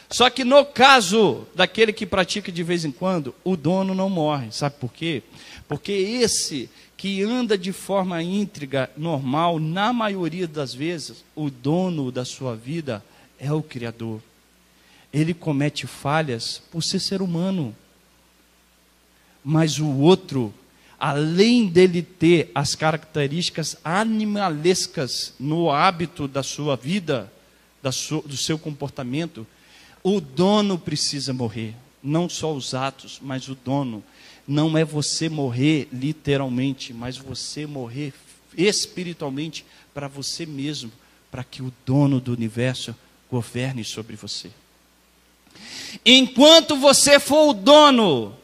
Só que no caso daquele que pratica de vez em quando, o dono não morre. Sabe por quê? Porque esse que anda de forma íntegra, normal, na maioria das vezes, o dono da sua vida é o Criador. Ele comete falhas por ser ser humano. Mas o outro, além dele ter as características animalescas no hábito da sua vida, da sua, do seu comportamento, o dono precisa morrer. Não só os atos, mas o dono. Não é você morrer literalmente, mas você morrer espiritualmente para você mesmo, para que o dono do universo governe sobre você. Enquanto você for o dono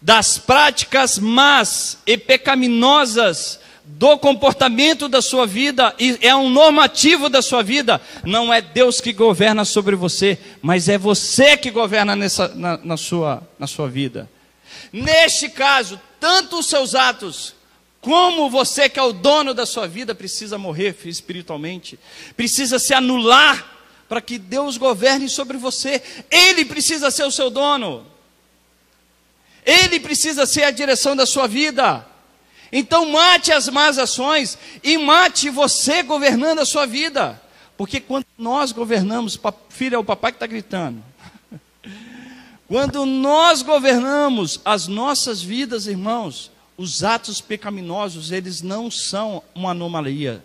das práticas más e pecaminosas do comportamento da sua vida e é um normativo da sua vida, não é Deus que governa sobre você, mas é você que governa nessa, na, na, sua, na sua vida. Neste caso, tanto os seus atos, como você que é o dono da sua vida, precisa morrer espiritualmente, precisa se anular para que Deus governe sobre você. Ele precisa ser o seu dono. Ele precisa ser a direção da sua vida. Então mate as más ações e mate você governando a sua vida. Porque quando nós governamos, filho é o papai que está gritando. Quando nós governamos as nossas vidas, irmãos, os atos pecaminosos, eles não são uma anomalia,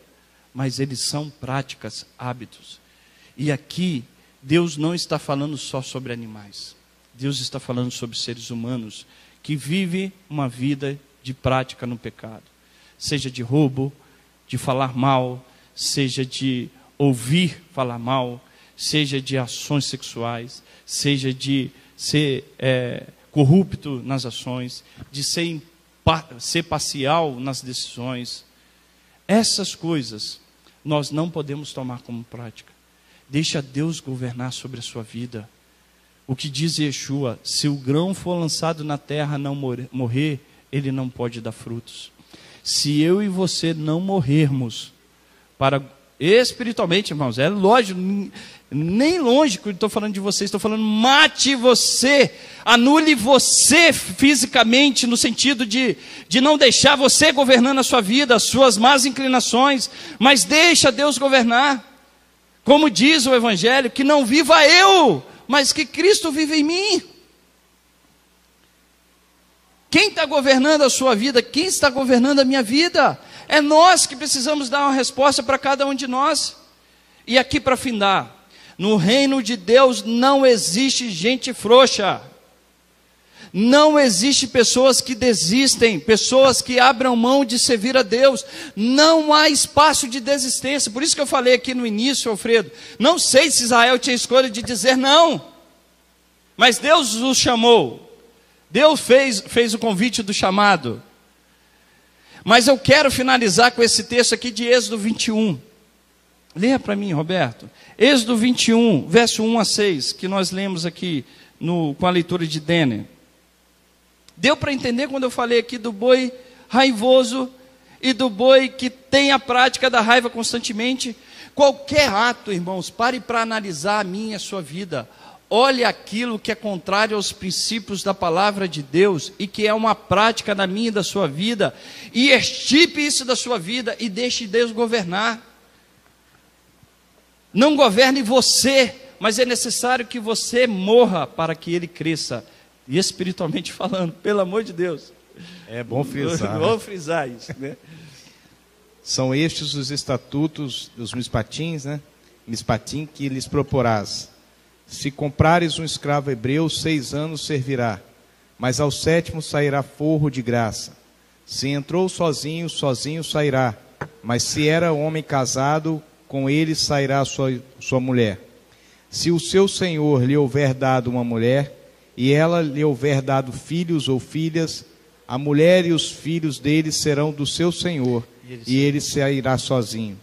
mas eles são práticas, hábitos. E aqui, Deus não está falando só sobre animais. Deus está falando sobre seres humanos que vivem uma vida de prática no pecado, seja de roubo, de falar mal, seja de ouvir falar mal, seja de ações sexuais, seja de ser é, corrupto nas ações, de ser, ser parcial nas decisões. Essas coisas nós não podemos tomar como prática. Deixa Deus governar sobre a sua vida. O que diz Yeshua: se o grão for lançado na terra não morrer, ele não pode dar frutos. Se eu e você não morrermos para espiritualmente, irmãos, é lógico, nem longe que eu estou falando de você, estou falando mate você, anule você fisicamente, no sentido de, de não deixar você governando a sua vida, as suas más inclinações, mas deixa Deus governar. Como diz o Evangelho, que não viva eu, mas que Cristo vive em mim. Quem está governando a sua vida? Quem está governando a minha vida? É nós que precisamos dar uma resposta para cada um de nós. E aqui para findar, no reino de Deus não existe gente frouxa. Não existe pessoas que desistem, pessoas que abram mão de servir a Deus. Não há espaço de desistência. Por isso que eu falei aqui no início, Alfredo. Não sei se Israel tinha escolha de dizer não. Mas Deus os chamou. Deus fez, fez o convite do chamado. Mas eu quero finalizar com esse texto aqui de Êxodo 21. Leia para mim, Roberto. Êxodo 21, verso 1 a 6, que nós lemos aqui no, com a leitura de Denner. Deu para entender quando eu falei aqui do boi raivoso e do boi que tem a prática da raiva constantemente? Qualquer ato, irmãos, pare para analisar a minha e a sua vida olhe aquilo que é contrário aos princípios da palavra de Deus e que é uma prática na minha e da sua vida, e estipe isso da sua vida e deixe Deus governar. Não governe você, mas é necessário que você morra para que ele cresça, e espiritualmente falando, pelo amor de Deus. É bom frisar. Vou frisar isso, né? São estes os estatutos dos mispatins, né? Mispatim que lhes proporás se comprares um escravo hebreu, seis anos servirá, mas ao sétimo sairá forro de graça. Se entrou sozinho, sozinho sairá, mas se era homem casado, com ele sairá sua, sua mulher. Se o seu senhor lhe houver dado uma mulher, e ela lhe houver dado filhos ou filhas, a mulher e os filhos dele serão do seu senhor, e ele sairá sozinho.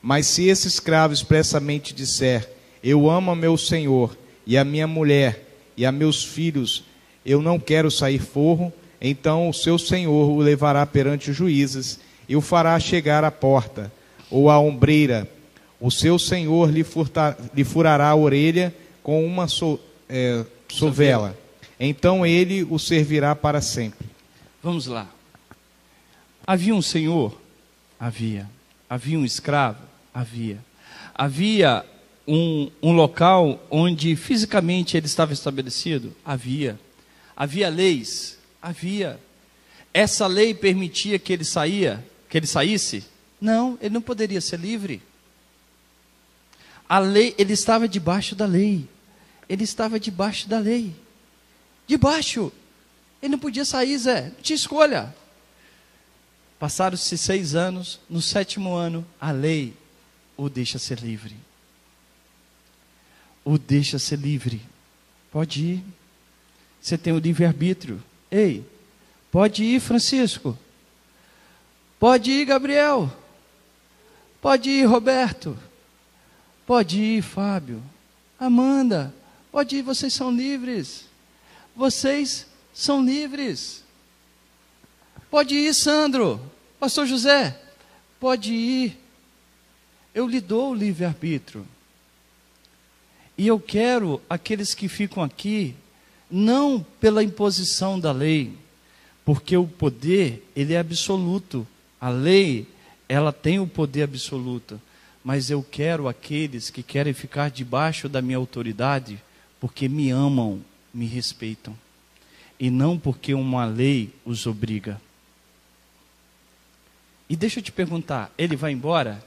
Mas se esse escravo expressamente disser, eu amo meu senhor e a minha mulher e a meus filhos. Eu não quero sair forro. Então o seu senhor o levará perante os juízes e o fará chegar à porta ou à ombreira O seu senhor lhe, furtar, lhe furará a orelha com uma so, é, sovela. Então ele o servirá para sempre. Vamos lá. Havia um senhor? Havia. Havia um escravo? Havia. Havia um, um local onde fisicamente ele estava estabelecido? Havia. Havia leis? Havia. Essa lei permitia que ele saía, que ele saísse? Não, ele não poderia ser livre. A lei, ele estava debaixo da lei. Ele estava debaixo da lei. Debaixo. Ele não podia sair, Zé. Não tinha escolha. Passaram-se seis anos. No sétimo ano, a lei o deixa ser livre. O deixa ser livre. Pode ir. Você tem o livre-arbítrio. Ei, pode ir, Francisco. Pode ir, Gabriel. Pode ir, Roberto. Pode ir, Fábio. Amanda. Pode ir, vocês são livres. Vocês são livres. Pode ir, Sandro. Pastor José. Pode ir. Eu lhe dou o livre-arbítrio. E eu quero aqueles que ficam aqui, não pela imposição da lei, porque o poder, ele é absoluto. A lei, ela tem o poder absoluto. Mas eu quero aqueles que querem ficar debaixo da minha autoridade, porque me amam, me respeitam. E não porque uma lei os obriga. E deixa eu te perguntar, ele vai embora?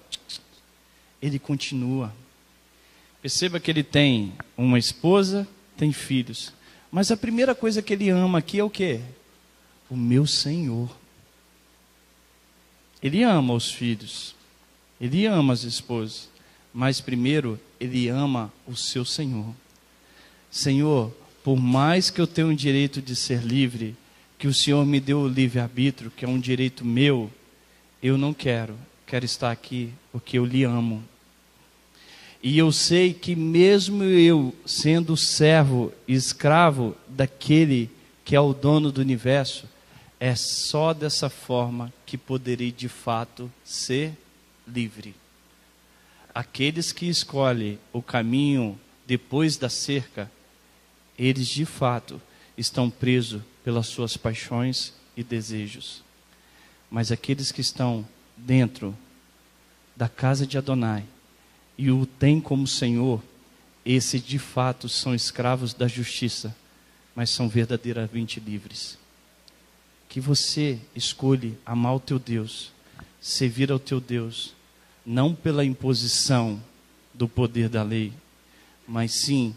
Ele continua. Perceba que ele tem uma esposa, tem filhos. Mas a primeira coisa que ele ama aqui é o quê? O meu Senhor. Ele ama os filhos. Ele ama as esposas. Mas primeiro, ele ama o seu Senhor. Senhor, por mais que eu tenha o direito de ser livre, que o Senhor me deu o livre-arbítrio, que é um direito meu, eu não quero. Quero estar aqui porque eu lhe amo. E eu sei que mesmo eu sendo servo, escravo daquele que é o dono do universo, é só dessa forma que poderei de fato ser livre. Aqueles que escolhem o caminho depois da cerca, eles de fato estão presos pelas suas paixões e desejos. Mas aqueles que estão dentro da casa de Adonai, e o tem como Senhor, esses de fato são escravos da justiça, mas são verdadeiramente livres. Que você escolhe amar o teu Deus, servir ao teu Deus, não pela imposição do poder da lei, mas sim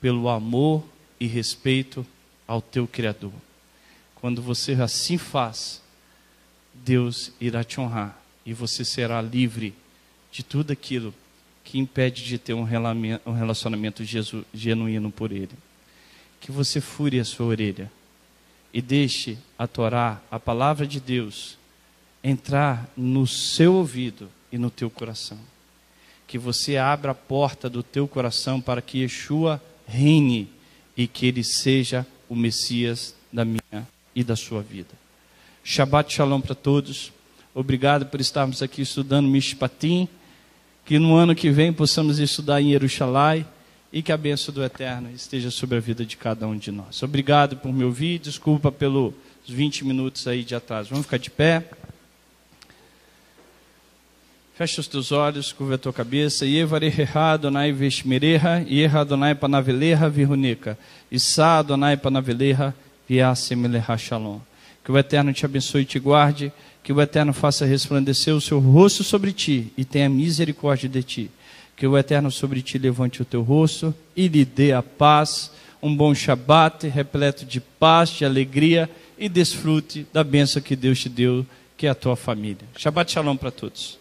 pelo amor e respeito ao teu Criador. Quando você assim faz, Deus irá te honrar e você será livre de tudo aquilo que impede de ter um relacionamento genuíno por Ele. Que você fure a sua orelha e deixe a Torá, a palavra de Deus, entrar no seu ouvido e no teu coração. Que você abra a porta do teu coração para que Yeshua reine e que ele seja o Messias da minha e da sua vida. Shabbat Shalom para todos. Obrigado por estarmos aqui estudando Mishpatim que no ano que vem possamos estudar em Jerusalém e que a bênção do Eterno esteja sobre a vida de cada um de nós. Obrigado por me ouvir, desculpa pelos 20 minutos aí de atraso. Vamos ficar de pé. Fecha os teus olhos, curva a tua cabeça. Yevareha Adonai Veshmereha, Yeha Adonai Panaveleha Virunica, Issa Adonai Panaveleha Viasemeleha Shalom. Que o Eterno te abençoe e te guarde que o Eterno faça resplandecer o seu rosto sobre ti e tenha misericórdia de ti. Que o Eterno sobre ti levante o teu rosto e lhe dê a paz. Um bom Shabat repleto de paz, de alegria e desfrute da bênção que Deus te deu, que é a tua família. Shabbat Shalom para todos.